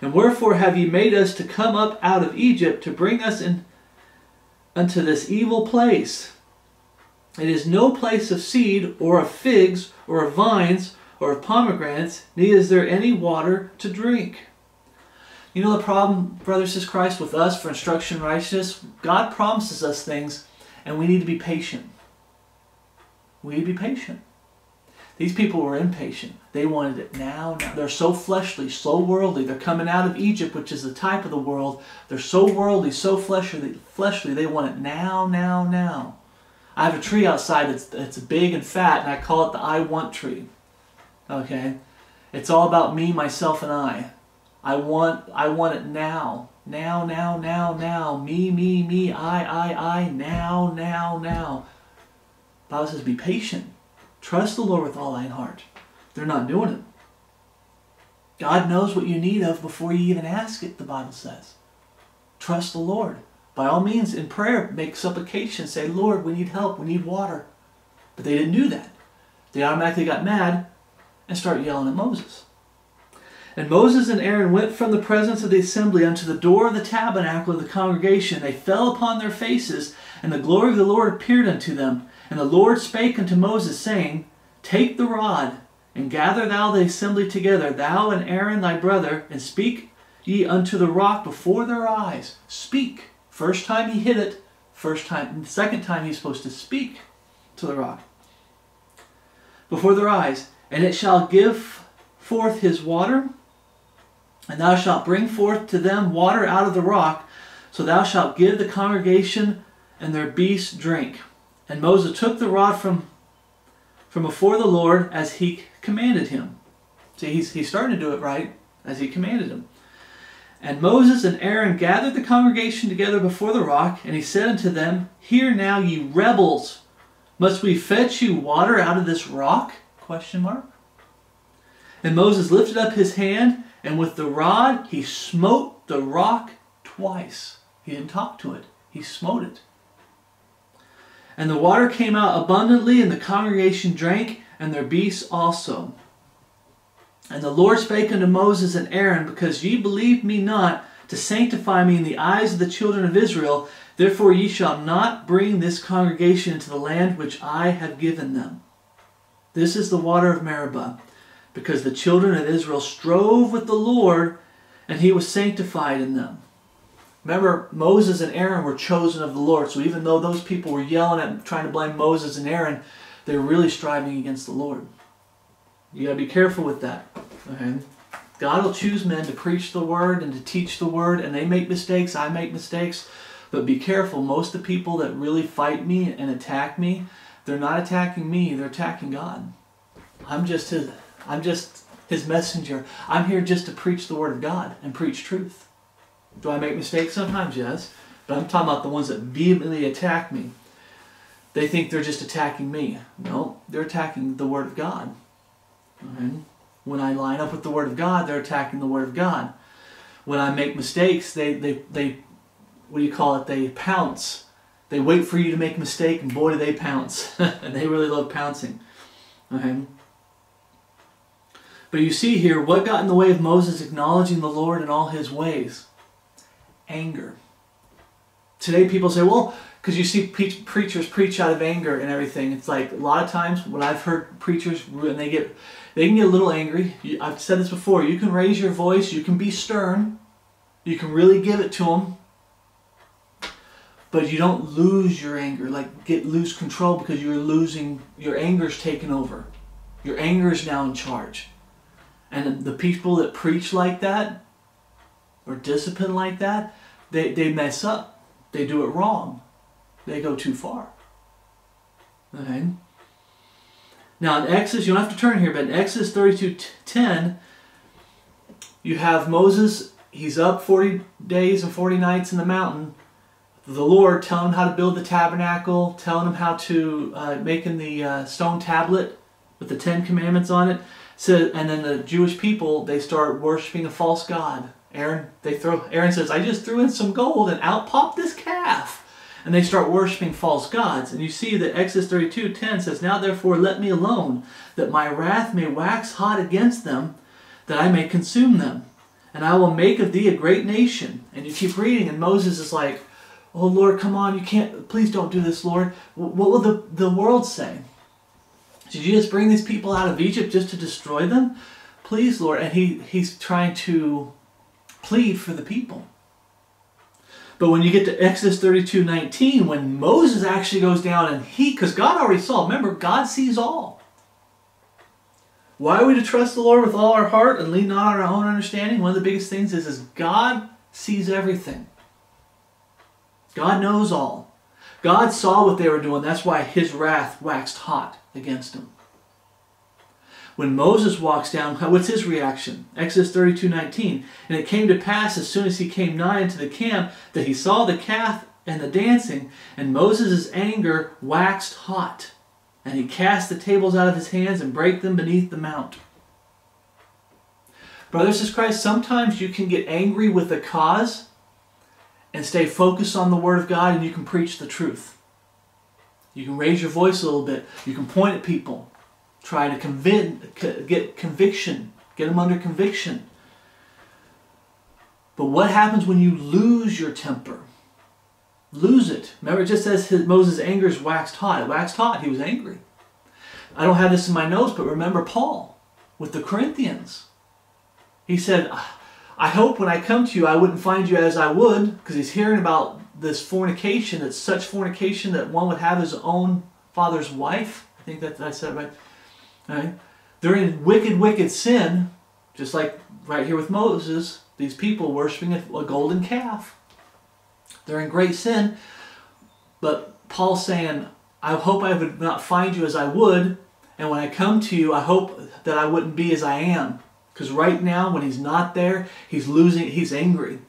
And wherefore have ye made us to come up out of Egypt to bring us in unto this evil place? It is no place of seed, or of figs, or of vines, or of pomegranates, neither is there any water to drink. You know the problem, brothers says Christ, with us for instruction righteousness? God promises us things, and we need to be patient. We need to be patient. These people were impatient. They wanted it now, now. They're so fleshly, so worldly. They're coming out of Egypt, which is the type of the world. They're so worldly, so fleshly, fleshly. They want it now, now, now. I have a tree outside that's, that's big and fat, and I call it the I want tree. Okay? It's all about me, myself, and I. I want I want it now. Now, now, now, now. Me, me, me, I, I, I. Now, now, now. Bible says be patient. Trust the Lord with all thine heart. They're not doing it. God knows what you need of before you even ask it, the Bible says. Trust the Lord. By all means, in prayer, make supplication. Say, Lord, we need help. We need water. But they didn't do that. They automatically got mad and started yelling at Moses. And Moses and Aaron went from the presence of the assembly unto the door of the tabernacle of the congregation. They fell upon their faces, and the glory of the Lord appeared unto them. And the Lord spake unto Moses, saying, Take the rod, and gather thou the assembly together, thou and Aaron thy brother, and speak ye unto the rock before their eyes. Speak. First time he hit it, first time, second time he's supposed to speak to the rock. Before their eyes. And it shall give forth his water, and thou shalt bring forth to them water out of the rock, so thou shalt give the congregation and their beasts drink. And Moses took the rod from, from before the Lord as he commanded him. See, he's, he's starting to do it right as he commanded him. And Moses and Aaron gathered the congregation together before the rock, and he said unto them, Hear now, ye rebels, must we fetch you water out of this rock? Question mark. And Moses lifted up his hand, and with the rod he smote the rock twice. He didn't talk to it, he smote it. And the water came out abundantly, and the congregation drank, and their beasts also. And the Lord spake unto Moses and Aaron, Because ye believed me not to sanctify me in the eyes of the children of Israel, therefore ye shall not bring this congregation into the land which I have given them. This is the water of Meribah, because the children of Israel strove with the Lord, and he was sanctified in them. Remember, Moses and Aaron were chosen of the Lord. So even though those people were yelling at trying to blame Moses and Aaron, they were really striving against the Lord. You got to be careful with that. Okay? God will choose men to preach the word and to teach the word, and they make mistakes. I make mistakes. But be careful. Most of the people that really fight me and attack me, they're not attacking me, they're attacking God. I'm just his I'm just his messenger. I'm here just to preach the word of God and preach truth. Do I make mistakes sometimes? Yes. But I'm talking about the ones that vehemently attack me. They think they're just attacking me. No, they're attacking the Word of God. Okay? When I line up with the Word of God, they're attacking the Word of God. When I make mistakes, they, they, they what do you call it? They pounce. They wait for you to make a mistake, and boy, do they pounce. and they really love pouncing. Okay? But you see here, what got in the way of Moses acknowledging the Lord in all his ways? Anger. Today people say, well, because you see pre- preachers preach out of anger and everything. It's like a lot of times when I've heard preachers when they get they can get a little angry. I've said this before. You can raise your voice. You can be stern. You can really give it to them. But you don't lose your anger, like get lose control because you're losing your anger's taken over. Your anger is now in charge. And the people that preach like that, or discipline like that, they, they mess up. They do it wrong. They go too far. Okay? Now in Exodus, you don't have to turn here, but in Exodus 32 10, you have Moses, he's up 40 days and 40 nights in the mountain. The Lord telling him how to build the tabernacle, telling him how to uh, making the uh, stone tablet with the Ten Commandments on it. So, and then the Jewish people, they start worshiping a false god. Aaron, they throw, Aaron says, I just threw in some gold and out popped this calf. And they start worshiping false gods. And you see that Exodus 32 10 says, Now therefore let me alone, that my wrath may wax hot against them, that I may consume them. And I will make of thee a great nation. And you keep reading, and Moses is like, Oh Lord, come on, you can't, please don't do this, Lord. What will the, the world say? Did you just bring these people out of Egypt just to destroy them? Please, Lord. And he, he's trying to plead for the people. But when you get to Exodus 32 19, when Moses actually goes down and he, because God already saw, remember, God sees all. Why are we to trust the Lord with all our heart and lean not on our own understanding? One of the biggest things is, is God sees everything. God knows all. God saw what they were doing. That's why his wrath waxed hot against them. When Moses walks down, what's his reaction? Exodus 32 19. And it came to pass as soon as he came nigh into the camp that he saw the calf and the dancing, and Moses' anger waxed hot. And he cast the tables out of his hands and brake them beneath the mount. Brothers in Christ, sometimes you can get angry with a cause and stay focused on the Word of God and you can preach the truth. You can raise your voice a little bit. You can point at people try to convince, get conviction, get them under conviction. But what happens when you lose your temper? Lose it. Remember, it just says his, Moses' anger is waxed hot. It waxed hot. He was angry. I don't have this in my notes, but remember Paul with the Corinthians. He said, I hope when I come to you, I wouldn't find you as I would, because he's hearing about this fornication. It's such fornication that one would have his own father's wife. I think that I said right. Right? They're in wicked, wicked sin, just like right here with Moses, these people worshiping a, a golden calf. They're in great sin, but Paul's saying, I hope I would not find you as I would, and when I come to you, I hope that I wouldn't be as I am. Because right now, when he's not there, he's losing, he's angry.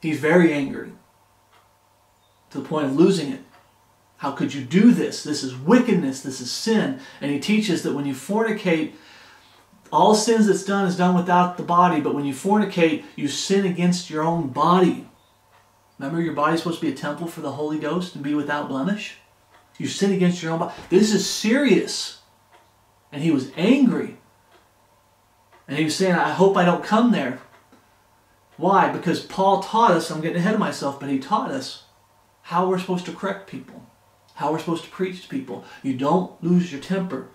He's very angry. To the point of losing it. How could you do this? This is wickedness. This is sin. And he teaches that when you fornicate, all sins that's done is done without the body, but when you fornicate, you sin against your own body. Remember, your body's supposed to be a temple for the Holy Ghost and be without blemish? You sin against your own body. This is serious. And he was angry. And he was saying, I hope I don't come there. Why? Because Paul taught us, I'm getting ahead of myself, but he taught us how we're supposed to correct people how we're supposed to preach to people. You don't lose your temper.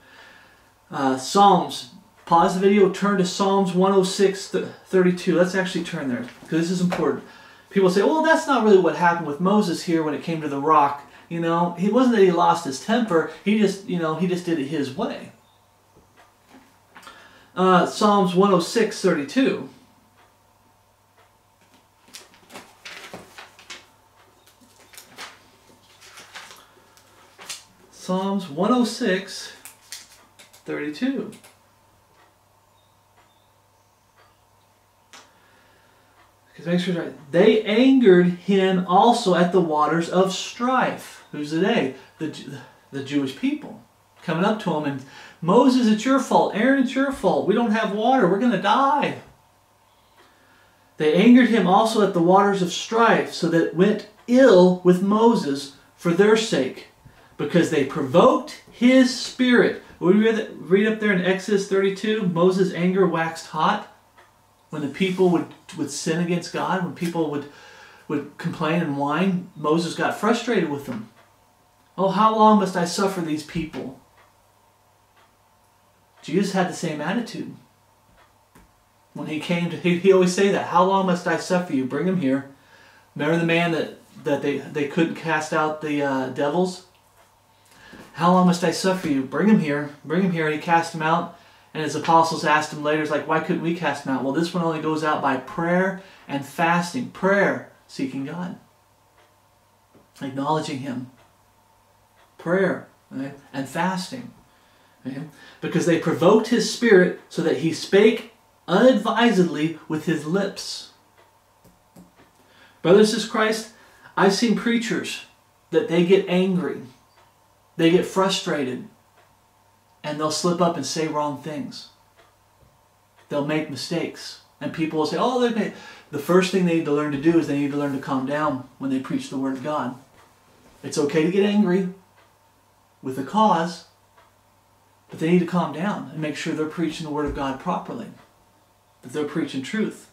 Uh, Psalms. Pause the video, turn to Psalms 106, 32. Let's actually turn there because this is important. People say, well, that's not really what happened with Moses here when it came to the rock. You know, he wasn't that he lost his temper. He just, you know, he just did it his way. Uh, Psalms 106, 32. Psalms 106, 32. Because make sure right. They angered him also at the waters of strife. Who's the they? The, the Jewish people. Coming up to him and Moses, it's your fault. Aaron, it's your fault. We don't have water. We're going to die. They angered him also at the waters of strife, so that it went ill with Moses for their sake because they provoked his spirit. We read, read up there in Exodus 32, Moses' anger waxed hot when the people would, would sin against God, when people would, would complain and whine. Moses got frustrated with them. Oh, how long must I suffer these people? Jesus had the same attitude. When he came to, he, he always say that. How long must I suffer you? Bring him here. Remember the man that, that they, they couldn't cast out the uh, devils? How long must I suffer you? Bring him here. Bring him here. And he cast him out. And his apostles asked him later, it's like, why couldn't we cast him out? Well, this one only goes out by prayer and fasting. Prayer, seeking God. Acknowledging him. Prayer right? and fasting. Okay? Because they provoked his spirit so that he spake unadvisedly with his lips. Brothers in Christ, I've seen preachers that they get angry they get frustrated and they'll slip up and say wrong things. They'll make mistakes. And people will say, oh, they the first thing they need to learn to do is they need to learn to calm down when they preach the Word of God. It's okay to get angry with a cause, but they need to calm down and make sure they're preaching the Word of God properly, that they're preaching truth.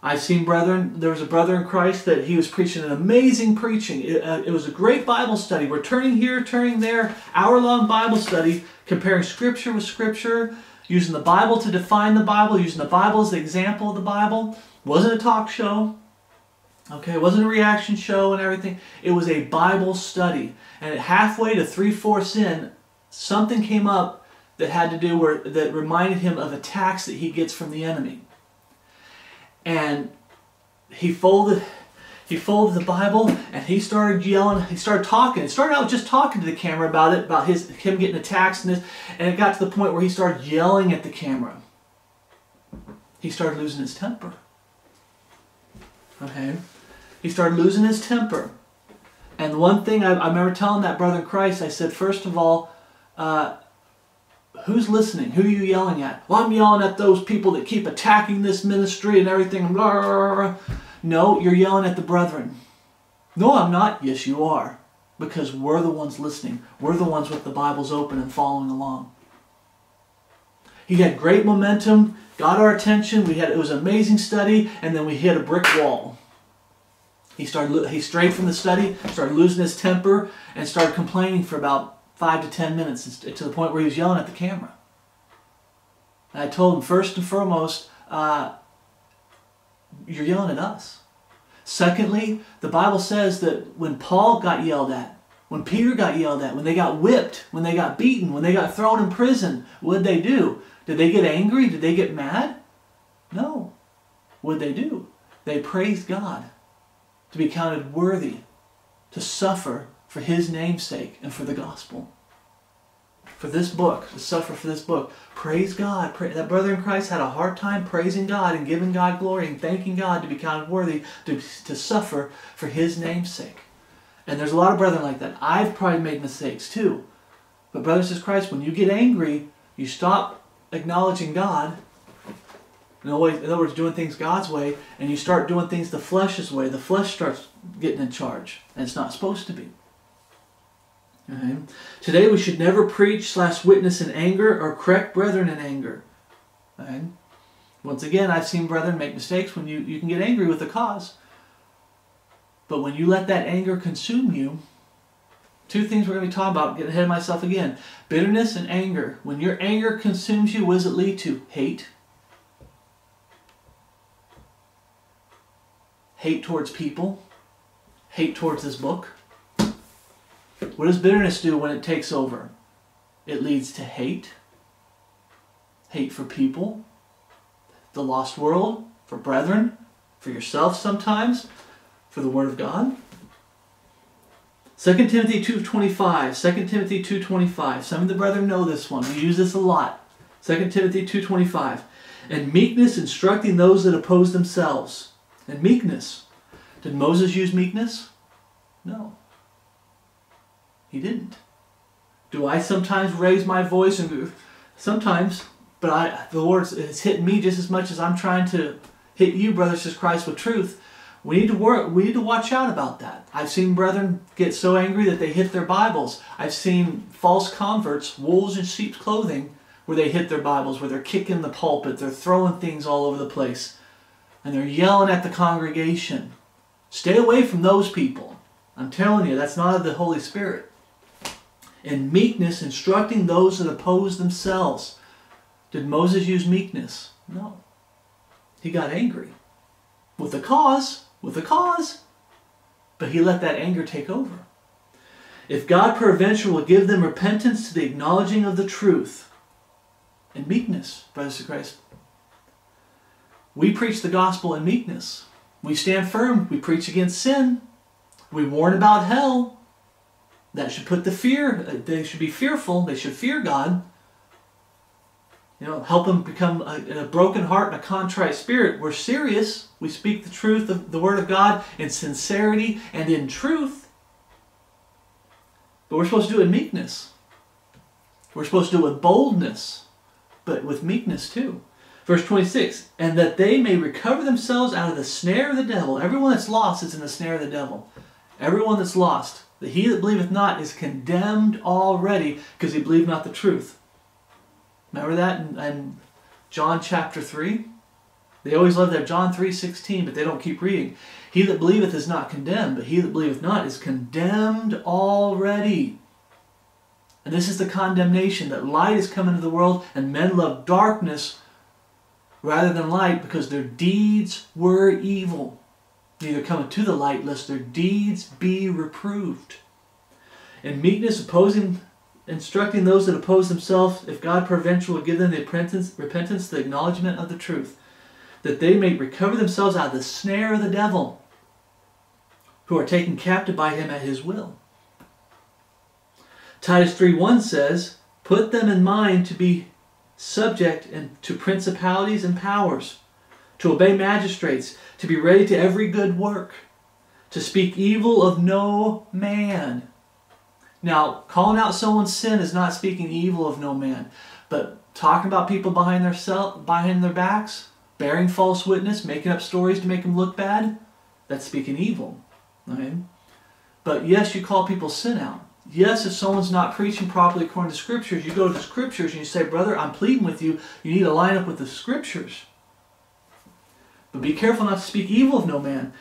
I've seen brethren, there was a brother in Christ that he was preaching an amazing preaching. It, uh, it was a great Bible study. We're turning here, turning there, hour long Bible study, comparing Scripture with Scripture, using the Bible to define the Bible, using the Bible as the example of the Bible. It wasn't a talk show. Okay, it wasn't a reaction show and everything. It was a Bible study. And halfway to three fourths in, something came up that had to do where that reminded him of attacks that he gets from the enemy. And he folded he folded the Bible and he started yelling. He started talking. It started out just talking to the camera about it, about his him getting attacks and this, and it got to the point where he started yelling at the camera. He started losing his temper. Okay, he started losing his temper. And one thing I, I remember telling that brother in Christ, I said, first of all, uh, who's listening? Who are you yelling at? Well, I'm yelling at those people that keep attacking this ministry and everything. No, you're yelling at the brethren. No, I'm not. Yes, you are. Because we're the ones listening. We're the ones with the Bibles open and following along. He had great momentum, got our attention. We had it was an amazing study, and then we hit a brick wall. He started he strayed from the study, started losing his temper, and started complaining for about five to ten minutes to the point where he was yelling at the camera. And I told him first and foremost, uh, you're yelling at us. Secondly, the Bible says that when Paul got yelled at, when Peter got yelled at, when they got whipped, when they got beaten, when they got thrown in prison, what did they do? Did they get angry? Did they get mad? No. What did they do? They praised God to be counted worthy to suffer for his namesake and for the gospel for this book, to suffer for this book. Praise God. Pray, that brother in Christ had a hard time praising God and giving God glory and thanking God to be counted worthy to, to suffer for his name's sake. And there's a lot of brethren like that. I've probably made mistakes too. But brothers in Christ, when you get angry, you stop acknowledging God. In other words, doing things God's way, and you start doing things the flesh's way. The flesh starts getting in charge, and it's not supposed to be. Okay. Today we should never preach slash witness in anger or correct brethren in anger. Okay. Once again, I've seen brethren make mistakes when you, you can get angry with the cause. But when you let that anger consume you, two things we're going to be talking about, getting ahead of myself again. Bitterness and anger. When your anger consumes you, what does it lead to? Hate. Hate towards people. Hate towards this book what does bitterness do when it takes over? It leads to hate. Hate for people, the lost world, for brethren, for yourself sometimes, for the Word of God. 2 Timothy 2.25, 2 Timothy 2.25. Some of the brethren know this one. We use this a lot. 2 Timothy 2.25. And meekness instructing those that oppose themselves. And meekness. Did Moses use meekness? No. He didn't. Do I sometimes raise my voice and sometimes, but I the Lord is hitting me just as much as I'm trying to hit you, brothers of Christ, with truth. We need to work. We need to watch out about that. I've seen brethren get so angry that they hit their Bibles. I've seen false converts, wolves in sheep's clothing, where they hit their Bibles, where they're kicking the pulpit, they're throwing things all over the place, and they're yelling at the congregation. Stay away from those people. I'm telling you, that's not of the Holy Spirit and meekness, instructing those that oppose themselves. Did Moses use meekness? No. He got angry. With a cause, with a cause. But he let that anger take over. If God peradventure will give them repentance to the acknowledging of the truth and meekness, brothers of Christ. We preach the gospel in meekness. We stand firm. We preach against sin. We warn about hell. That should put the fear, uh, they should be fearful, they should fear God. You know, help them become a, a broken heart and a contrite spirit. We're serious. We speak the truth of the Word of God in sincerity and in truth. But we're supposed to do it in meekness. We're supposed to do it with boldness, but with meekness too. Verse 26, and that they may recover themselves out of the snare of the devil. Everyone that's lost is in the snare of the devil. Everyone that's lost that he that believeth not is condemned already because he believed not the truth. Remember that in, in John chapter 3? They always love that John 3.16, but they don't keep reading. He that believeth is not condemned, but he that believeth not is condemned already. And this is the condemnation that light is come into the world, and men love darkness rather than light because their deeds were evil neither cometh to the light, lest their deeds be reproved. And meekness opposing instructing those that oppose themselves, if God peradventure will give them the repentance, repentance, the acknowledgement of the truth, that they may recover themselves out of the snare of the devil, who are taken captive by him at his will. Titus 3.1 says, Put them in mind to be subject and to principalities and powers, to obey magistrates, to be ready to every good work, to speak evil of no man. Now, calling out someone's sin is not speaking evil of no man, but talking about people behind their self, behind their backs, bearing false witness, making up stories to make them look bad, that's speaking evil. But yes, you call people sin out. Yes, if someone's not preaching properly according to scriptures, you go to the scriptures and you say, Brother, I'm pleading with you. You need to line up with the scriptures. But be careful not to speak evil of no man.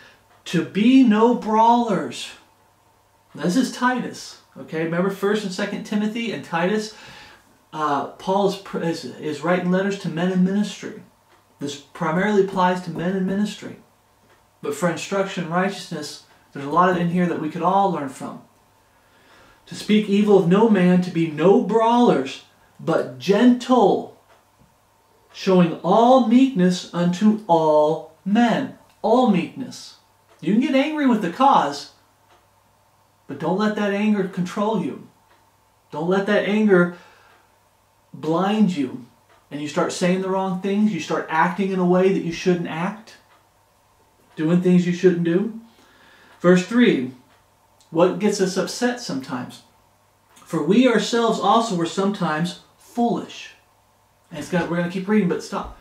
To be no brawlers. This is Titus. Okay, remember 1st and 2nd Timothy and Titus? Uh, Paul is, is, is writing letters to men in ministry. This primarily applies to men in ministry. But for instruction in righteousness, there's a lot in here that we could all learn from. To speak evil of no man, to be no brawlers, but gentle, showing all meekness unto all men. All meekness. You can get angry with the cause, but don't let that anger control you. Don't let that anger blind you and you start saying the wrong things. You start acting in a way that you shouldn't act, doing things you shouldn't do. Verse 3 What gets us upset sometimes? For we ourselves also were sometimes foolish. And it's got, we're going to keep reading, but stop.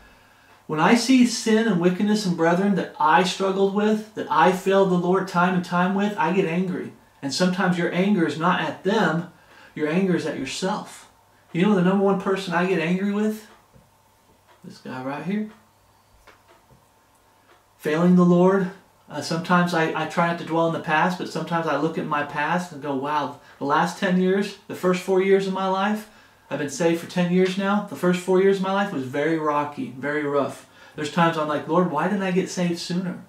When I see sin and wickedness in brethren that I struggled with, that I failed the Lord time and time with, I get angry. And sometimes your anger is not at them, your anger is at yourself. You know the number one person I get angry with? This guy right here. Failing the Lord. Uh, sometimes I, I try not to dwell in the past, but sometimes I look at my past and go, wow, the last 10 years, the first four years of my life, I've been saved for 10 years now. The first four years of my life was very rocky, very rough. There's times I'm like, Lord, why didn't I get saved sooner?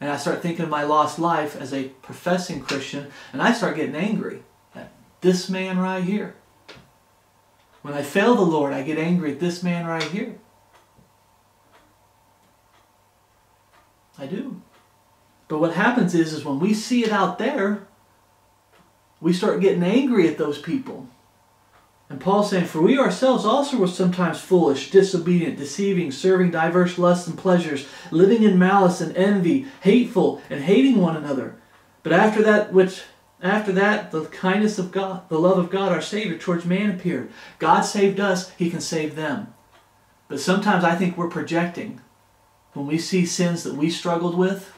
And I start thinking of my lost life as a professing Christian, and I start getting angry at this man right here. When I fail the Lord, I get angry at this man right here. I do. But what happens is, is when we see it out there, we start getting angry at those people. And Paul's saying, For we ourselves also were sometimes foolish, disobedient, deceiving, serving diverse lusts and pleasures, living in malice and envy, hateful, and hating one another. But after that which after that, the kindness of God, the love of God, our Savior, towards man appeared. God saved us, He can save them. But sometimes I think we're projecting. When we see sins that we struggled with,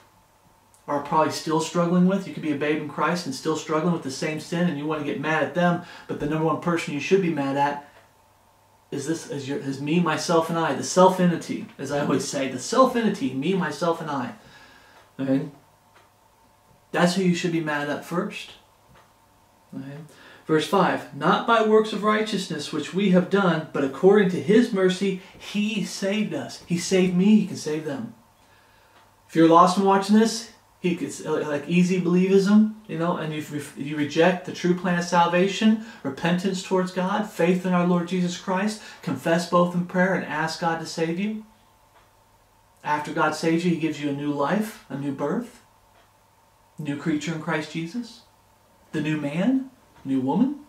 are probably still struggling with. You could be a babe in Christ and still struggling with the same sin, and you want to get mad at them. But the number one person you should be mad at is this: is, your, is me, myself, and I. The self entity, as I always say, the self entity, me, myself, and I. Okay? That's who you should be mad at first. Okay? Verse 5 Not by works of righteousness which we have done, but according to his mercy, he saved us. He saved me, he can save them. If you're lost and watching this, he it's like easy believism, you know, and you you reject the true plan of salvation, repentance towards God, faith in our Lord Jesus Christ, confess both in prayer and ask God to save you. After God saves you, He gives you a new life, a new birth, new creature in Christ Jesus, the new man, new woman.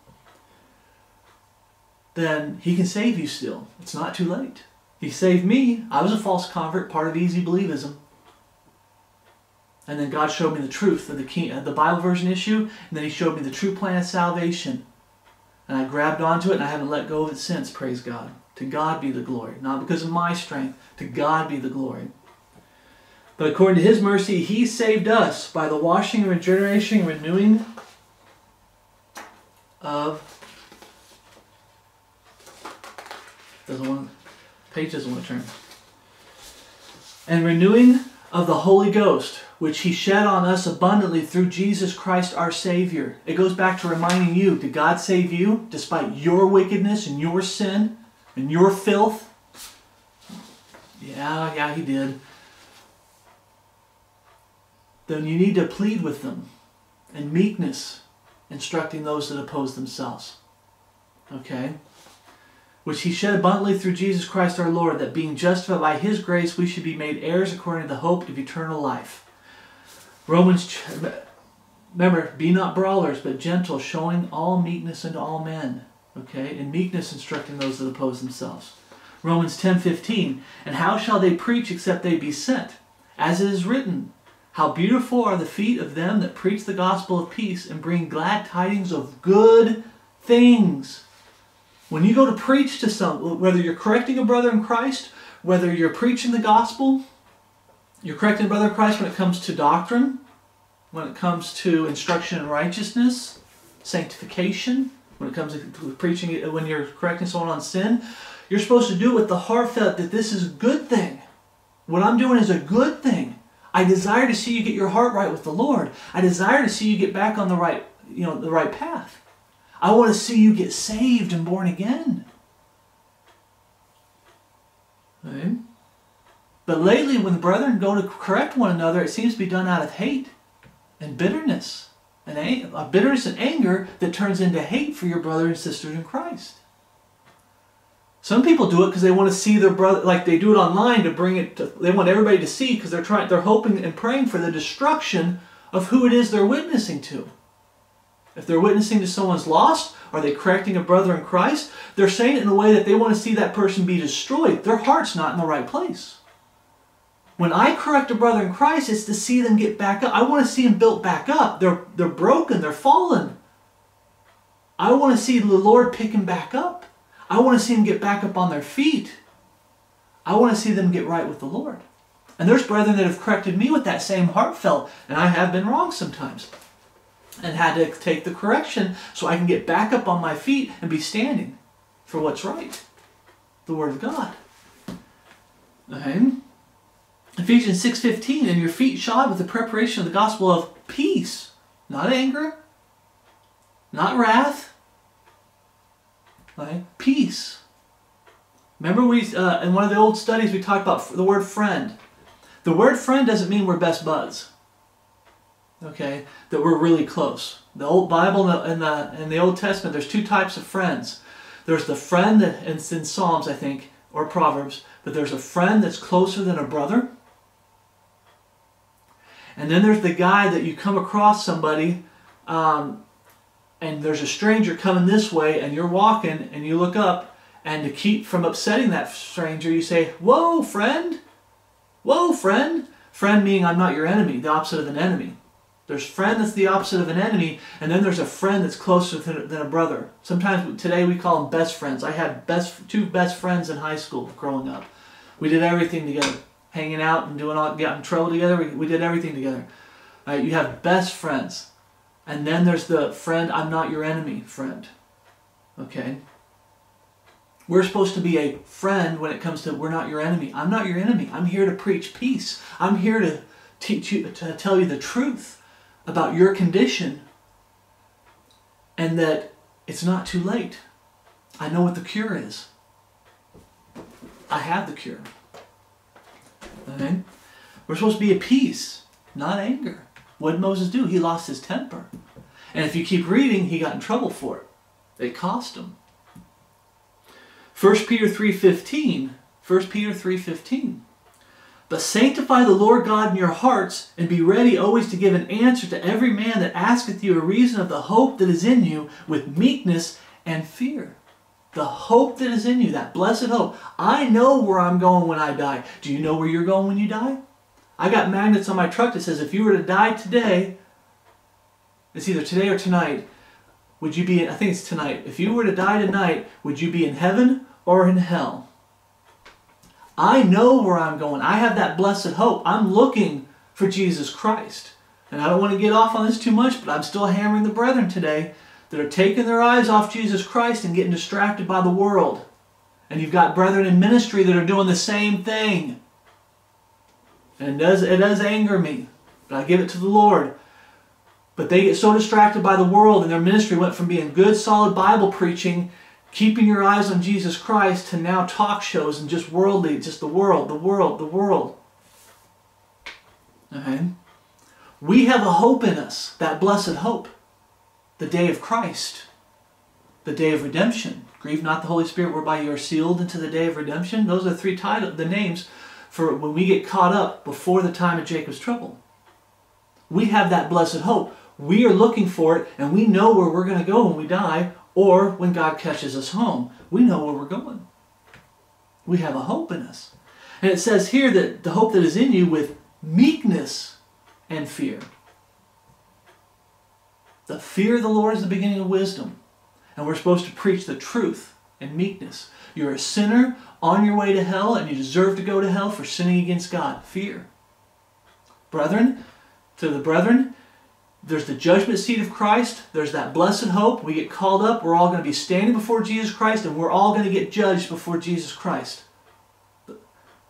Then He can save you still. It's not too late. He saved me. I was a false convert, part of easy believism. And then God showed me the truth of the, uh, the Bible version issue, and then He showed me the true plan of salvation. And I grabbed onto it, and I haven't let go of it since, praise God. To God be the glory. Not because of my strength, to God be the glory. But according to His mercy, He saved us by the washing regeneration and renewing of. Doesn't want page doesn't want to turn. And renewing of the Holy Ghost, which He shed on us abundantly through Jesus Christ our Savior. It goes back to reminding you did God save you despite your wickedness and your sin and your filth? Yeah, yeah, He did. Then you need to plead with them and meekness, instructing those that oppose themselves. Okay? Which he shed abundantly through Jesus Christ our Lord, that being justified by his grace, we should be made heirs according to the hope of eternal life. Romans, remember, be not brawlers, but gentle, showing all meekness unto all men. Okay? And meekness instructing those that oppose themselves. Romans 10:15, and how shall they preach except they be sent? As it is written, how beautiful are the feet of them that preach the gospel of peace and bring glad tidings of good things. When you go to preach to some, whether you're correcting a brother in Christ, whether you're preaching the gospel, you're correcting a brother in Christ when it comes to doctrine, when it comes to instruction in righteousness, sanctification, when it comes to preaching, when you're correcting someone on sin, you're supposed to do it with the heart felt that this is a good thing. What I'm doing is a good thing. I desire to see you get your heart right with the Lord. I desire to see you get back on the right, you know, the right path. I want to see you get saved and born again. But lately, when brethren go to correct one another, it seems to be done out of hate and bitterness, and a bitterness and anger that turns into hate for your brother and sister in Christ. Some people do it because they want to see their brother, like they do it online to bring it. To, they want everybody to see because they're trying, they're hoping and praying for the destruction of who it is they're witnessing to. If they're witnessing to someone's lost, are they correcting a brother in Christ? They're saying it in a way that they want to see that person be destroyed. Their heart's not in the right place. When I correct a brother in Christ, it's to see them get back up. I want to see them built back up. They're, they're broken, they're fallen. I want to see the Lord pick them back up. I want to see them get back up on their feet. I want to see them get right with the Lord. And there's brethren that have corrected me with that same heartfelt, and I have been wrong sometimes. And had to take the correction so I can get back up on my feet and be standing for what's right. The Word of God. Okay. Ephesians 6.15, and your feet shod with the preparation of the gospel of peace. Not anger, not wrath, Right? Peace. Remember we uh, in one of the old studies we talked about the word friend. The word friend doesn't mean we're best buds. Okay, that we're really close. The old Bible and the in the Old Testament, there's two types of friends. There's the friend in Psalms, I think, or Proverbs, but there's a friend that's closer than a brother. And then there's the guy that you come across somebody um, and there's a stranger coming this way and you're walking and you look up and to keep from upsetting that stranger you say whoa friend whoa friend friend meaning i'm not your enemy the opposite of an enemy there's friend that's the opposite of an enemy and then there's a friend that's closer than, a brother sometimes today we call them best friends i had best two best friends in high school growing up we did everything together hanging out and doing all getting in trouble together we, we did everything together right, you have best friends and then there's the friend, I'm not your enemy friend. Okay? We're supposed to be a friend when it comes to we're not your enemy. I'm not your enemy. I'm here to preach peace. I'm here to teach you to tell you the truth about your condition and that it's not too late. I know what the cure is. I have the cure. Okay? We're supposed to be at peace, not anger. What did Moses do? He lost his temper. And if you keep reading, he got in trouble for it. It cost him. 1 Peter 3.15 1 Peter 3.15 But sanctify the Lord God in your hearts, and be ready always to give an answer to every man that asketh you a reason of the hope that is in you with meekness and fear. The hope that is in you, that blessed hope. I know where I'm going when I die. Do you know where you're going when you die? I got magnets on my truck that says if you were to die today, it's either today or tonight, would you be, I think it's tonight, if you were to die tonight, would you be in heaven or in hell? I know where I'm going. I have that blessed hope. I'm looking for Jesus Christ. And I don't want to get off on this too much, but I'm still hammering the brethren today that are taking their eyes off Jesus Christ and getting distracted by the world. And you've got brethren in ministry that are doing the same thing. And it does, it does anger me. But I give it to the Lord. But they get so distracted by the world and their ministry went from being good, solid Bible preaching, keeping your eyes on Jesus Christ, to now talk shows and just worldly, just the world, the world, the world. Okay? We have a hope in us, that blessed hope, the day of Christ. the day of redemption. Grieve not the Holy Spirit whereby you are sealed into the day of redemption. Those are three titles, the names for when we get caught up before the time of Jacob's trouble. We have that blessed hope. We are looking for it and we know where we're going to go when we die or when God catches us home. We know where we're going. We have a hope in us. And it says here that the hope that is in you with meekness and fear. The fear of the Lord is the beginning of wisdom. And we're supposed to preach the truth and meekness. You're a sinner on your way to hell, and you deserve to go to hell for sinning against God. Fear. Brethren, to the brethren, there's the judgment seat of Christ. There's that blessed hope. We get called up. We're all going to be standing before Jesus Christ, and we're all going to get judged before Jesus Christ.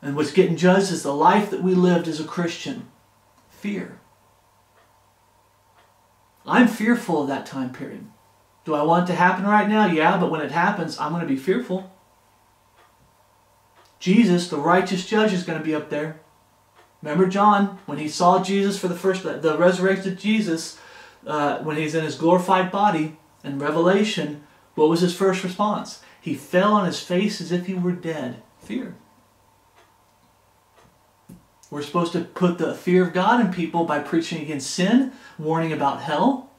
And what's getting judged is the life that we lived as a Christian. Fear. I'm fearful of that time period. Do I want it to happen right now? Yeah, but when it happens, I'm going to be fearful. Jesus, the righteous judge, is going to be up there. Remember John, when he saw Jesus for the first, the resurrected Jesus, uh, when he's in his glorified body in Revelation, what was his first response? He fell on his face as if he were dead. Fear. We're supposed to put the fear of God in people by preaching against sin, warning about hell,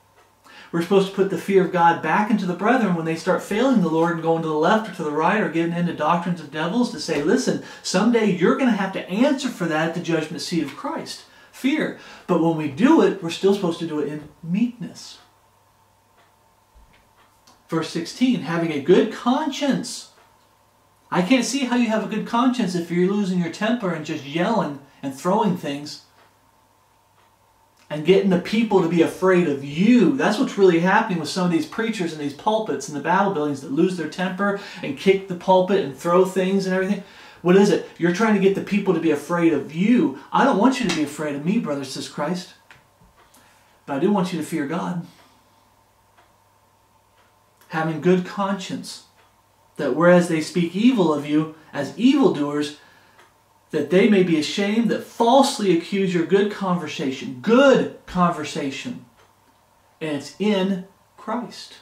we're supposed to put the fear of God back into the brethren when they start failing the Lord and going to the left or to the right or getting into doctrines of devils to say, listen, someday you're going to have to answer for that at the judgment seat of Christ. Fear. But when we do it, we're still supposed to do it in meekness. Verse 16, having a good conscience. I can't see how you have a good conscience if you're losing your temper and just yelling and throwing things and getting the people to be afraid of you. That's what's really happening with some of these preachers in these pulpits and the battle buildings that lose their temper and kick the pulpit and throw things and everything. What is it? You're trying to get the people to be afraid of you. I don't want you to be afraid of me, brother, says Christ. But I do want you to fear God. Having good conscience, that whereas they speak evil of you as evildoers, that they may be ashamed that falsely accuse your good conversation. Good conversation. And it's in Christ.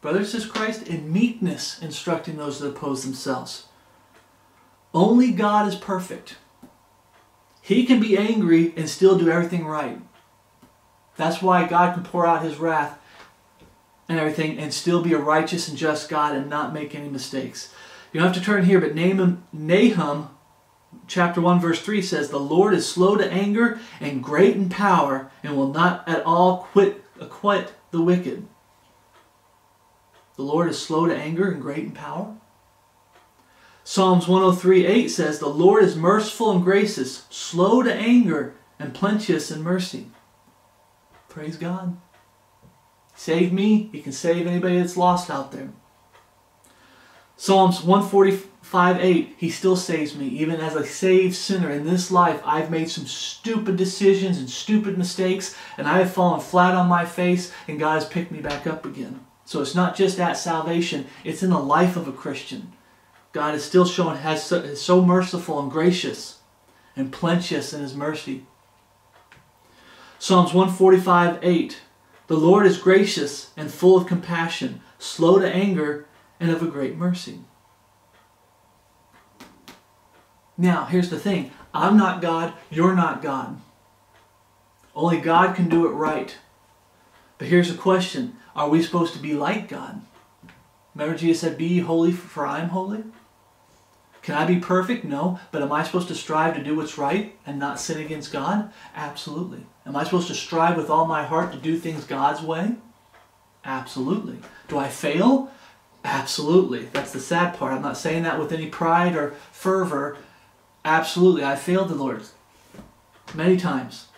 Brothers, says Christ, in meekness instructing those that oppose themselves. Only God is perfect. He can be angry and still do everything right. That's why God can pour out his wrath and everything and still be a righteous and just God and not make any mistakes. You don't have to turn here, but Nahum, Nahum chapter 1 verse 3 says, The Lord is slow to anger and great in power and will not at all quit, acquit the wicked. The Lord is slow to anger and great in power. Psalms 103 8 says, The Lord is merciful and gracious, slow to anger, and plenteous in mercy. Praise God. Save me, He can save anybody that's lost out there. Psalms 145 8, He still saves me. Even as a saved sinner in this life, I've made some stupid decisions and stupid mistakes, and I have fallen flat on my face, and God has picked me back up again. So it's not just at salvation, it's in the life of a Christian. God is still showing, has so, is so merciful and gracious and plenteous in His mercy. Psalms 145 8, The Lord is gracious and full of compassion, slow to anger, and of a great mercy. Now, here's the thing I'm not God, you're not God. Only God can do it right. But here's a question Are we supposed to be like God? Remember, Jesus said, Be holy, for I am holy? Can I be perfect? No. But am I supposed to strive to do what's right and not sin against God? Absolutely. Am I supposed to strive with all my heart to do things God's way? Absolutely. Do I fail? Absolutely. That's the sad part. I'm not saying that with any pride or fervor. Absolutely. I failed the Lord many times.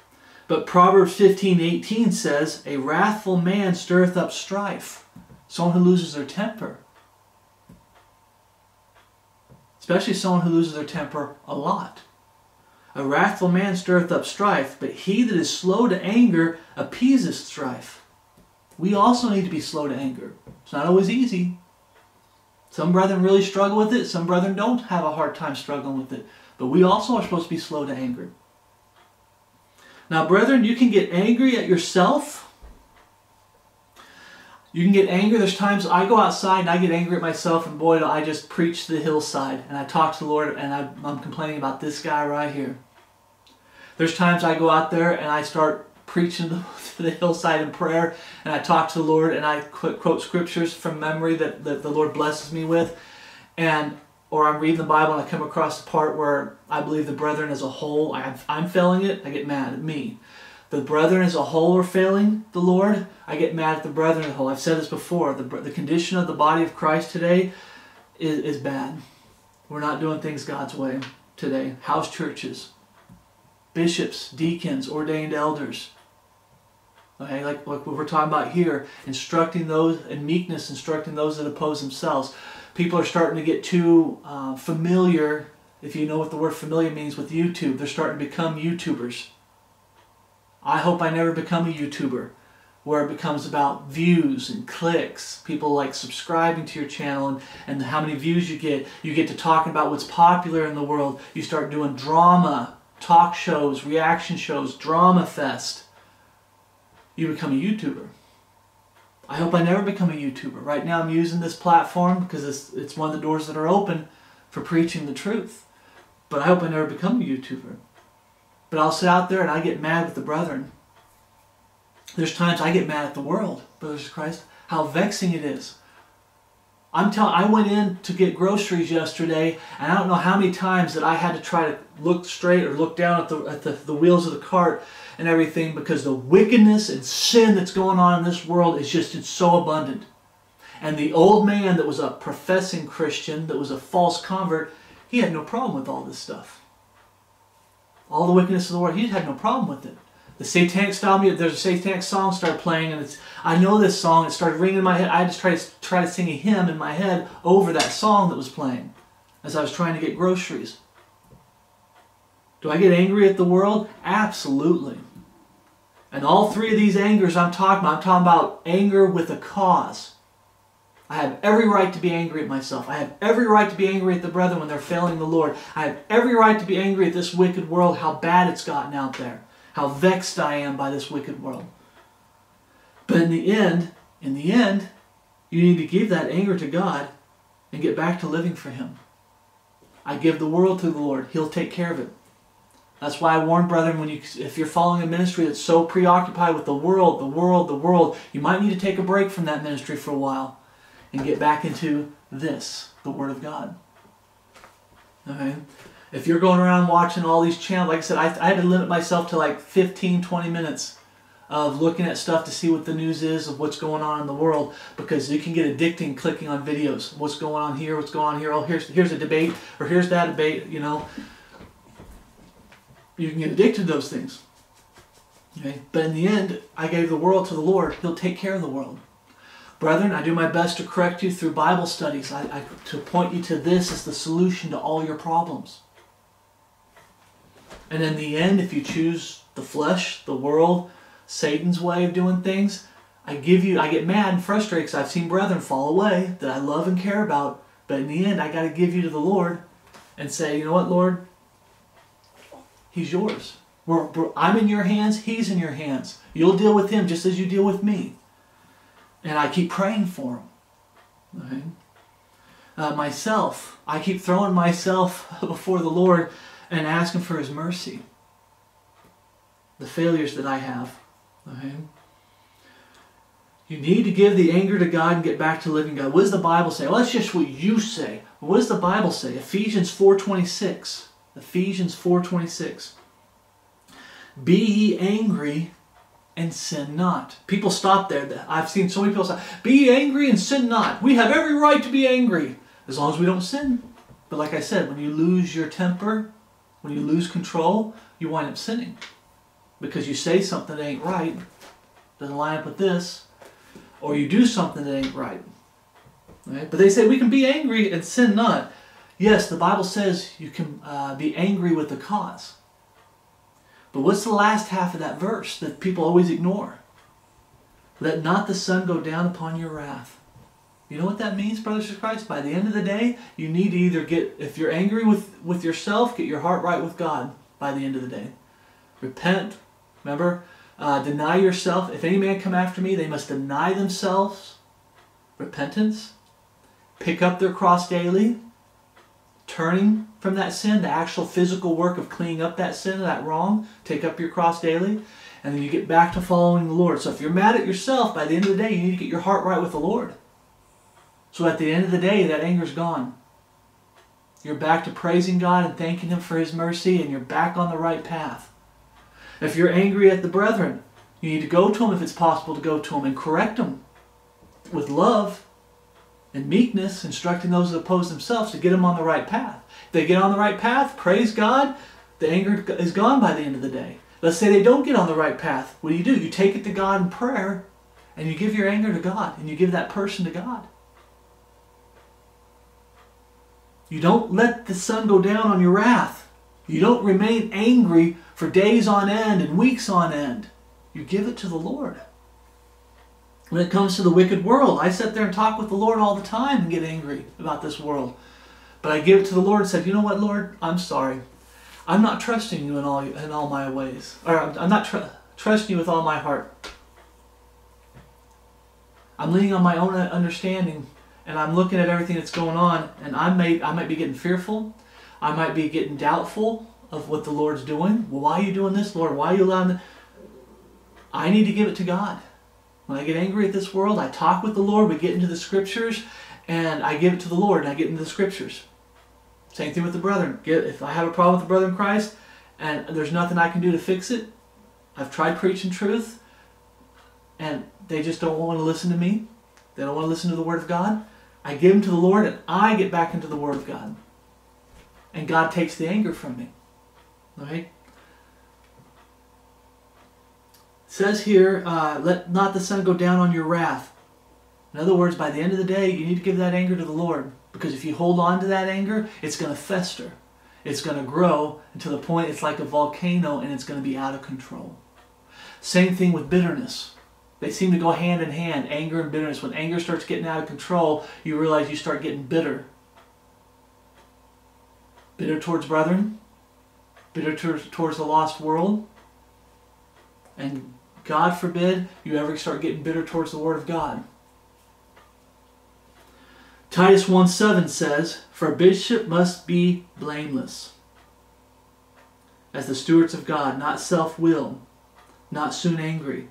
But Proverbs 15 18 says, A wrathful man stirreth up strife. Someone who loses their temper. Especially someone who loses their temper a lot. A wrathful man stirreth up strife, but he that is slow to anger appeaseth strife. We also need to be slow to anger. It's not always easy. Some brethren really struggle with it. Some brethren don't have a hard time struggling with it. But we also are supposed to be slow to anger. Now, brethren, you can get angry at yourself. You can get angry. There's times I go outside and I get angry at myself, and boy, do I just preach to the hillside and I talk to the Lord and I'm complaining about this guy right here. There's times I go out there and I start preaching to the hillside in prayer and I talk to the Lord and I quote scriptures from memory that, that the Lord blesses me with. And or I'm reading the Bible and I come across the part where I believe the brethren as a whole, I'm failing it, I get mad at me. The brethren as a whole are failing the Lord, I get mad at the brethren as a whole. I've said this before. The, the condition of the body of Christ today is, is bad. We're not doing things God's way today. House churches, bishops, deacons, ordained elders. Okay, like, like what we're talking about here, instructing those in meekness, instructing those that oppose themselves. People are starting to get too uh, familiar, if you know what the word familiar means with YouTube. They're starting to become YouTubers. I hope I never become a YouTuber where it becomes about views and clicks, people like subscribing to your channel and, and how many views you get. You get to talking about what's popular in the world. You start doing drama talk shows, reaction shows, drama fest, you become a YouTuber. I hope I never become a YouTuber. Right now I'm using this platform because it's, it's one of the doors that are open for preaching the truth. But I hope I never become a YouTuber. But I'll sit out there and I get mad with the brethren. There's times I get mad at the world, brothers of Christ, how vexing it is I'm telling I went in to get groceries yesterday and I don't know how many times that I had to try to look straight or look down at the at the, the wheels of the cart and everything because the wickedness and sin that's going on in this world is just it's so abundant. And the old man that was a professing Christian, that was a false convert, he had no problem with all this stuff. All the wickedness of the world, he had no problem with it the satanic style music. There's a satanic song started playing, and it's I know this song. It started ringing in my head. I just tried to try to sing a hymn in my head over that song that was playing as I was trying to get groceries. Do I get angry at the world? Absolutely. And all three of these angers I'm talking about, I'm talking about anger with a cause. I have every right to be angry at myself. I have every right to be angry at the brethren when they're failing the Lord. I have every right to be angry at this wicked world, how bad it's gotten out there how vexed I am by this wicked world. But in the end, in the end, you need to give that anger to God and get back to living for Him. I give the world to the Lord. He'll take care of it. That's why I warn brethren, when you, if you're following a ministry that's so preoccupied with the world, the world, the world, you might need to take a break from that ministry for a while and get back into this, the Word of God. Okay? if you're going around watching all these channels, like I said, I, I had to limit myself to like 15, 20 minutes of looking at stuff to see what the news is of what's going on in the world because you can get addicting clicking on videos. What's going on here? What's going on here? Oh, here's here's a debate or here's that debate. You know, you can get addicted to those things. Okay, but in the end, I gave the world to the Lord. He'll take care of the world. Brethren, I do my best to correct you through Bible studies. I, I to point you to this as the solution to all your problems. And in the end, if you choose the flesh, the world, Satan's way of doing things, I give you, I get mad and frustrated because I've seen brethren fall away that I love and care about. But in the end, I got to give you to the Lord and say, you know what, Lord? He's yours. We're, we're, I'm in your hands. He's in your hands. You'll deal with him just as you deal with me. And I keep praying for him. Okay? Uh, myself, I keep throwing myself before the Lord and asking for His mercy. The failures that I have. You need to give the anger to God and get back to living God. What does the Bible say? Well, that's just what you say. What does the Bible say? Ephesians 4.26. Ephesians 4.26. Be ye angry and sin not. People stop there. I've seen so many people say, Be angry and sin not. We have every right to be angry as long as we don't sin. But like I said, when you lose your temper, when you lose control, you wind up sinning. Because you say something that ain't right, doesn't line up with this, or you do something that ain't right. right? But they say we can be angry and sin not. Yes, the Bible says you can uh, be angry with the cause. But what's the last half of that verse that people always ignore? Let not the sun go down upon your wrath. You know what that means, brothers of Christ? By the end of the day, you need to either get, if you're angry with, with yourself, get your heart right with God by the end of the day. Repent. Remember, uh, deny yourself. If any man come after me, they must deny themselves, repentance, pick up their cross daily, turning from that sin, the actual physical work of cleaning up that sin, that wrong, take up your cross daily, and then you get back to following the Lord. So if you're mad at yourself, by the end of the day, you need to get your heart right with the Lord. So at the end of the day, that anger's gone. You're back to praising God and thanking Him for His mercy, and you're back on the right path. If you're angry at the brethren, you need to go to them if it's possible to go to them and correct them with love and meekness, instructing those that oppose themselves to get them on the right path. If they get on the right path, praise God, the anger is gone by the end of the day. Let's say they don't get on the right path. What do you do? You take it to God in prayer and you give your anger to God and you give that person to God. You don't let the sun go down on your wrath. You don't remain angry for days on end and weeks on end. You give it to the Lord. When it comes to the wicked world, I sit there and talk with the Lord all the time and get angry about this world. But I give it to the Lord and said, you know what, Lord? I'm sorry. I'm not trusting you in all in all my ways. Or I'm not tr- trusting you with all my heart. I'm leaning on my own understanding and I'm looking at everything that's going on, and I may I might be getting fearful, I might be getting doubtful of what the Lord's doing. Well, why are you doing this, Lord? Why are you allowing? this? I need to give it to God. When I get angry at this world, I talk with the Lord. We get into the Scriptures, and I give it to the Lord, and I get into the Scriptures. Same thing with the brethren. If I have a problem with the brother in Christ, and there's nothing I can do to fix it, I've tried preaching truth, and they just don't want to listen to me. They don't want to listen to the Word of God. I give them to the Lord and I get back into the Word of God. And God takes the anger from me. It says here, uh, let not the sun go down on your wrath. In other words, by the end of the day, you need to give that anger to the Lord. Because if you hold on to that anger, it's going to fester. It's going to grow until the point it's like a volcano and it's going to be out of control. Same thing with bitterness. They seem to go hand in hand, anger and bitterness. When anger starts getting out of control, you realize you start getting bitter. Bitter towards brethren, bitter towards, the lost world. And God forbid you ever start getting bitter towards the Word of God. Titus 1 7 says, For a bishop must be blameless, as the stewards of God, not self willed, not soon angry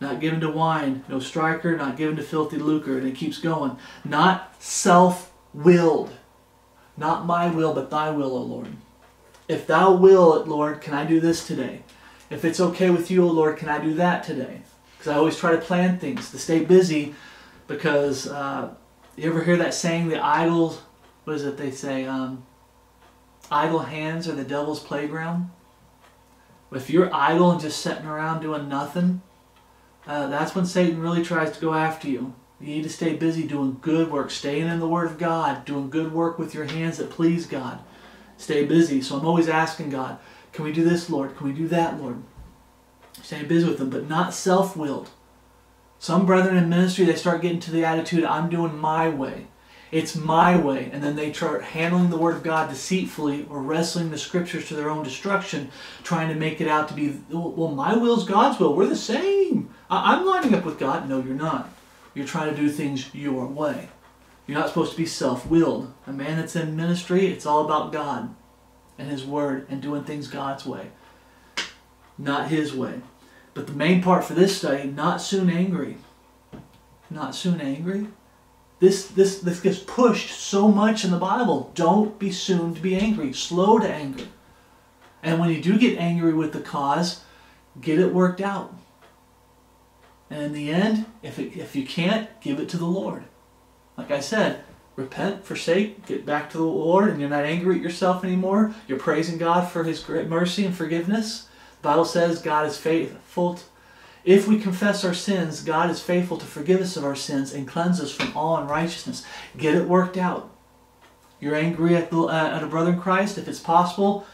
not given to wine, no striker, not given to filthy lucre. And it keeps going. Not self willed. Not my will, but thy will, O Lord. If thou will it, Lord, can I do this today? If it's okay with you, O Lord, can I do that today? Because I always try to plan things, to stay busy, because uh, you ever hear that saying, the idle, what is it they say? Um, idle hands are the devil's playground. If you're idle and just sitting around doing nothing, uh, that's when Satan really tries to go after you. You need to stay busy doing good work, staying in the Word of God, doing good work with your hands that please God. Stay busy. So I'm always asking God, can we do this, Lord? Can we do that, Lord? Stay busy with them, but not self willed. Some brethren in ministry, they start getting to the attitude, I'm doing my way. It's my way. And then they start handling the Word of God deceitfully or wrestling the Scriptures to their own destruction, trying to make it out to be, well, my will's God's will. We're the same. I'm lining up with God. No, you're not. You're trying to do things your way. You're not supposed to be self-willed. A man that's in ministry, it's all about God and His Word and doing things God's way, not His way. But the main part for this study, not soon angry. Not soon angry. This, this, this gets pushed so much in the Bible. Don't be soon to be angry. Slow to anger. And when you do get angry with the cause, get it worked out. And in the end, if, it, if you can't, give it to the Lord. Like I said, repent, forsake, get back to the Lord, and you're not angry at yourself anymore. You're praising God for His great mercy and forgiveness. The Bible says God is faithful. If we confess our sins, God is faithful to forgive us of our sins and cleanse us from all unrighteousness. Get it worked out. You're angry at, the, uh, at a brother in Christ, if it's possible,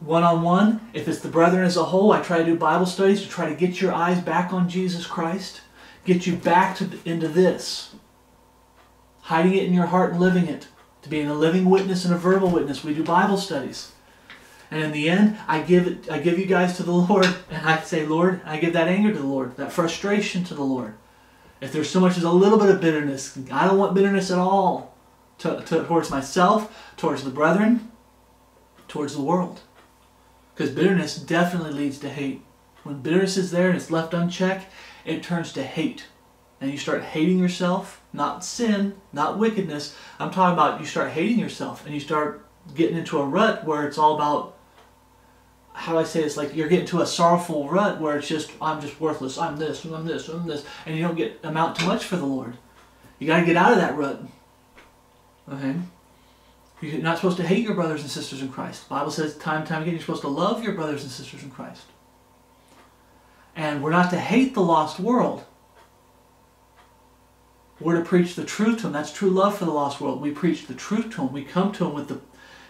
one on one. If it's the brethren as a whole, I try to do Bible studies to try to get your eyes back on Jesus Christ, get you back to, into this, hiding it in your heart and living it, to being a living witness and a verbal witness. We do Bible studies. And in the end, I give it, I give you guys to the Lord, and I say, Lord, I give that anger to the Lord, that frustration to the Lord. If there's so much as a little bit of bitterness, I don't want bitterness at all to, to, towards myself, towards the brethren, towards the world. Because bitterness definitely leads to hate. When bitterness is there and it's left unchecked, it turns to hate. And you start hating yourself, not sin, not wickedness. I'm talking about you start hating yourself and you start getting into a rut where it's all about how do I say this? Like you're getting to a sorrowful rut where it's just I'm just worthless. I'm this. I'm this. I'm this, and you don't get amount too much for the Lord. You got to get out of that rut. Okay. You're not supposed to hate your brothers and sisters in Christ. The Bible says time and time again you're supposed to love your brothers and sisters in Christ. And we're not to hate the lost world. We're to preach the truth to them. That's true love for the lost world. We preach the truth to them. We come to them with the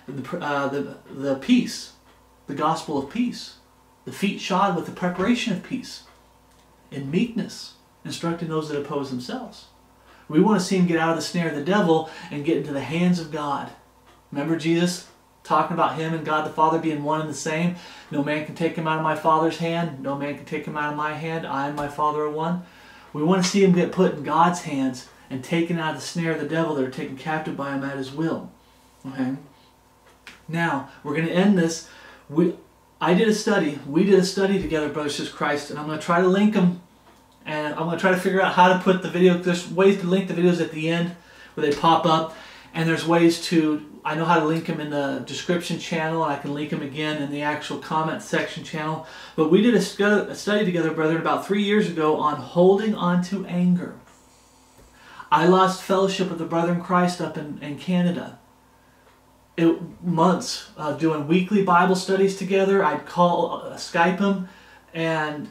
the, uh, the, the peace, the gospel of peace, the feet shod with the preparation of peace, in meekness, instructing those that oppose themselves. We want to see them get out of the snare of the devil and get into the hands of God. Remember Jesus talking about him and God the Father being one and the same? No man can take him out of my Father's hand. No man can take him out of my hand. I and my Father are one. We want to see him get put in God's hands and taken out of the snare of the devil that are taken captive by him at his will. Okay? Now, we're going to end this. We, I did a study. We did a study together, Brothers of Christ, and I'm going to try to link them. And I'm going to try to figure out how to put the video. There's ways to link the videos at the end where they pop up. And there's ways to, I know how to link them in the description channel. I can link them again in the actual comment section channel. But we did a, study together, brethren, about three years ago on holding on to anger. I lost fellowship with the brother in Christ up in, in Canada it, months of doing weekly Bible studies together. I'd call, uh, Skype him, and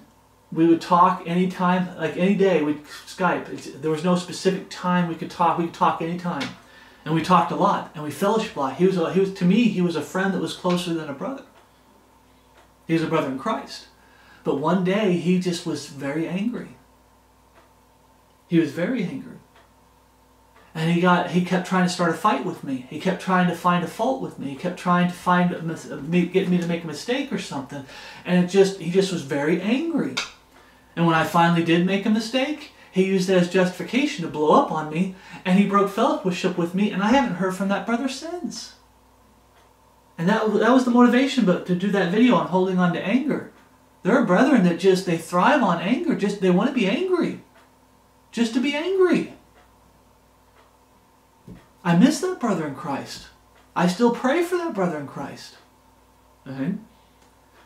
we would talk anytime, like any day. We'd Skype. It's, there was no specific time we could talk. We could talk anytime, and we talked a lot, and we fellowshiped a lot. He was, a, he was to me, he was a friend that was closer than a brother. He was a brother in Christ, but one day he just was very angry. He was very angry. And he got he kept trying to start a fight with me. He kept trying to find a fault with me. He kept trying to find get me to make a mistake or something. And it just he just was very angry. And when I finally did make a mistake, he used it as justification to blow up on me, and he broke fellowship with me, and I haven't heard from that brother since. And that, that was the motivation but to do that video on holding on to anger. There are brethren that just, they thrive on anger. Just, they want to be angry. Just to be angry. I miss that brother in Christ. I still pray for that brother in Christ. Okay?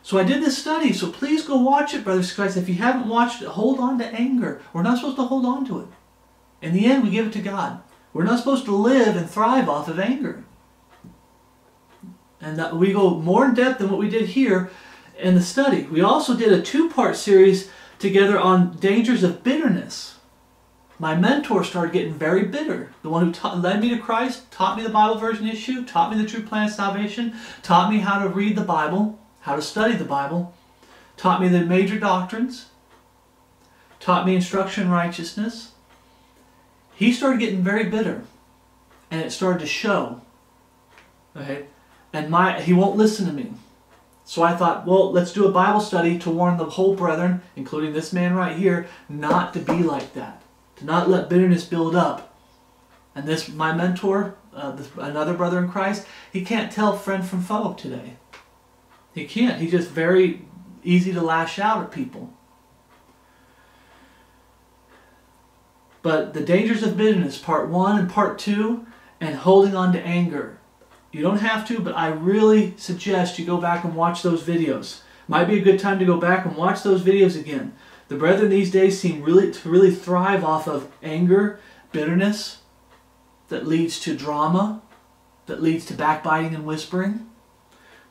So I did this study, so please go watch it, brothers in Christ. If you haven't watched it, hold on to anger. We're not supposed to hold on to it. In the end, we give it to God. We're not supposed to live and thrive off of anger. And we go more in depth than what we did here in the study. We also did a two-part series together on dangers of bitterness my mentor started getting very bitter. The one who taught, led me to Christ, taught me the Bible version issue, taught me the true plan of salvation, taught me how to read the Bible, how to study the Bible, taught me the major doctrines, taught me instruction righteousness. He started getting very bitter, and it started to show. Okay, and my he won't listen to me. So I thought, well, let's do a Bible study to warn the whole brethren, including this man right here, not to be like that to not let bitterness build up. And this, my mentor, uh, this, another brother in Christ, he can't tell friend from foe today. He can't. He's just very easy to lash out at people. But the dangers of bitterness, part one and part two, and holding on to anger. You don't have to, but I really suggest you go back and watch those videos. Might be a good time to go back and watch those videos again. The brethren these days seem really to really thrive off of anger, bitterness, that leads to drama, that leads to backbiting and whispering,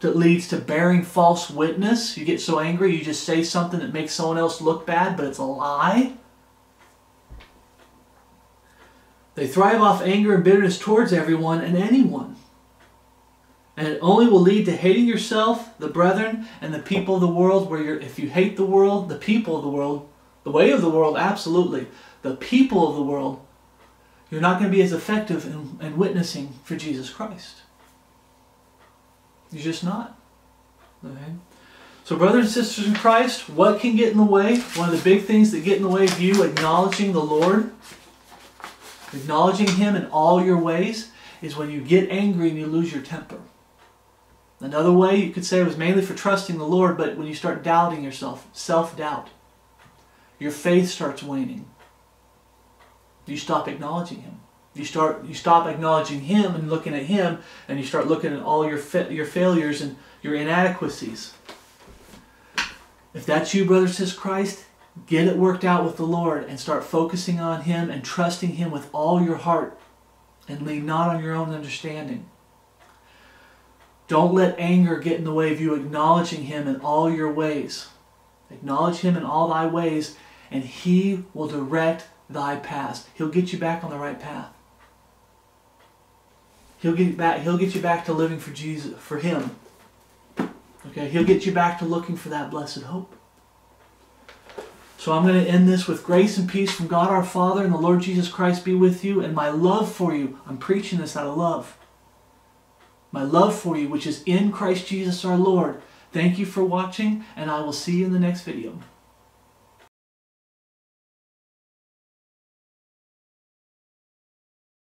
that leads to bearing false witness. You get so angry, you just say something that makes someone else look bad, but it's a lie. They thrive off anger and bitterness towards everyone and anyone. And it only will lead to hating yourself, the brethren, and the people of the world. Where you're, if you hate the world, the people of the world, the way of the world, absolutely. The people of the world, you're not going to be as effective in, in witnessing for Jesus Christ. You're just not. Okay? So, brothers and sisters in Christ, what can get in the way? One of the big things that get in the way of you acknowledging the Lord, acknowledging Him in all your ways, is when you get angry and you lose your temper. Another way you could say it was mainly for trusting the Lord, but when you start doubting yourself, self doubt, your faith starts waning. You stop acknowledging Him. You start you stop acknowledging Him and looking at Him, and you start looking at all your fa- your failures and your inadequacies. If that's you, brother, says Christ, get it worked out with the Lord and start focusing on Him and trusting Him with all your heart and lean not on your own understanding. Don't let anger get in the way of you acknowledging Him in all your ways. Acknowledge Him in all thy ways, and He will direct thy path. He'll get you back on the right path. He'll get back. He'll get you back to living for Jesus, for Him. Okay, He'll get you back to looking for that blessed hope. So I'm going to end this with grace and peace from God our Father and the Lord Jesus Christ be with you, and my love for you. I'm preaching this out of love. My love for you, which is in Christ Jesus our Lord. Thank you for watching, and I will see you in the next video.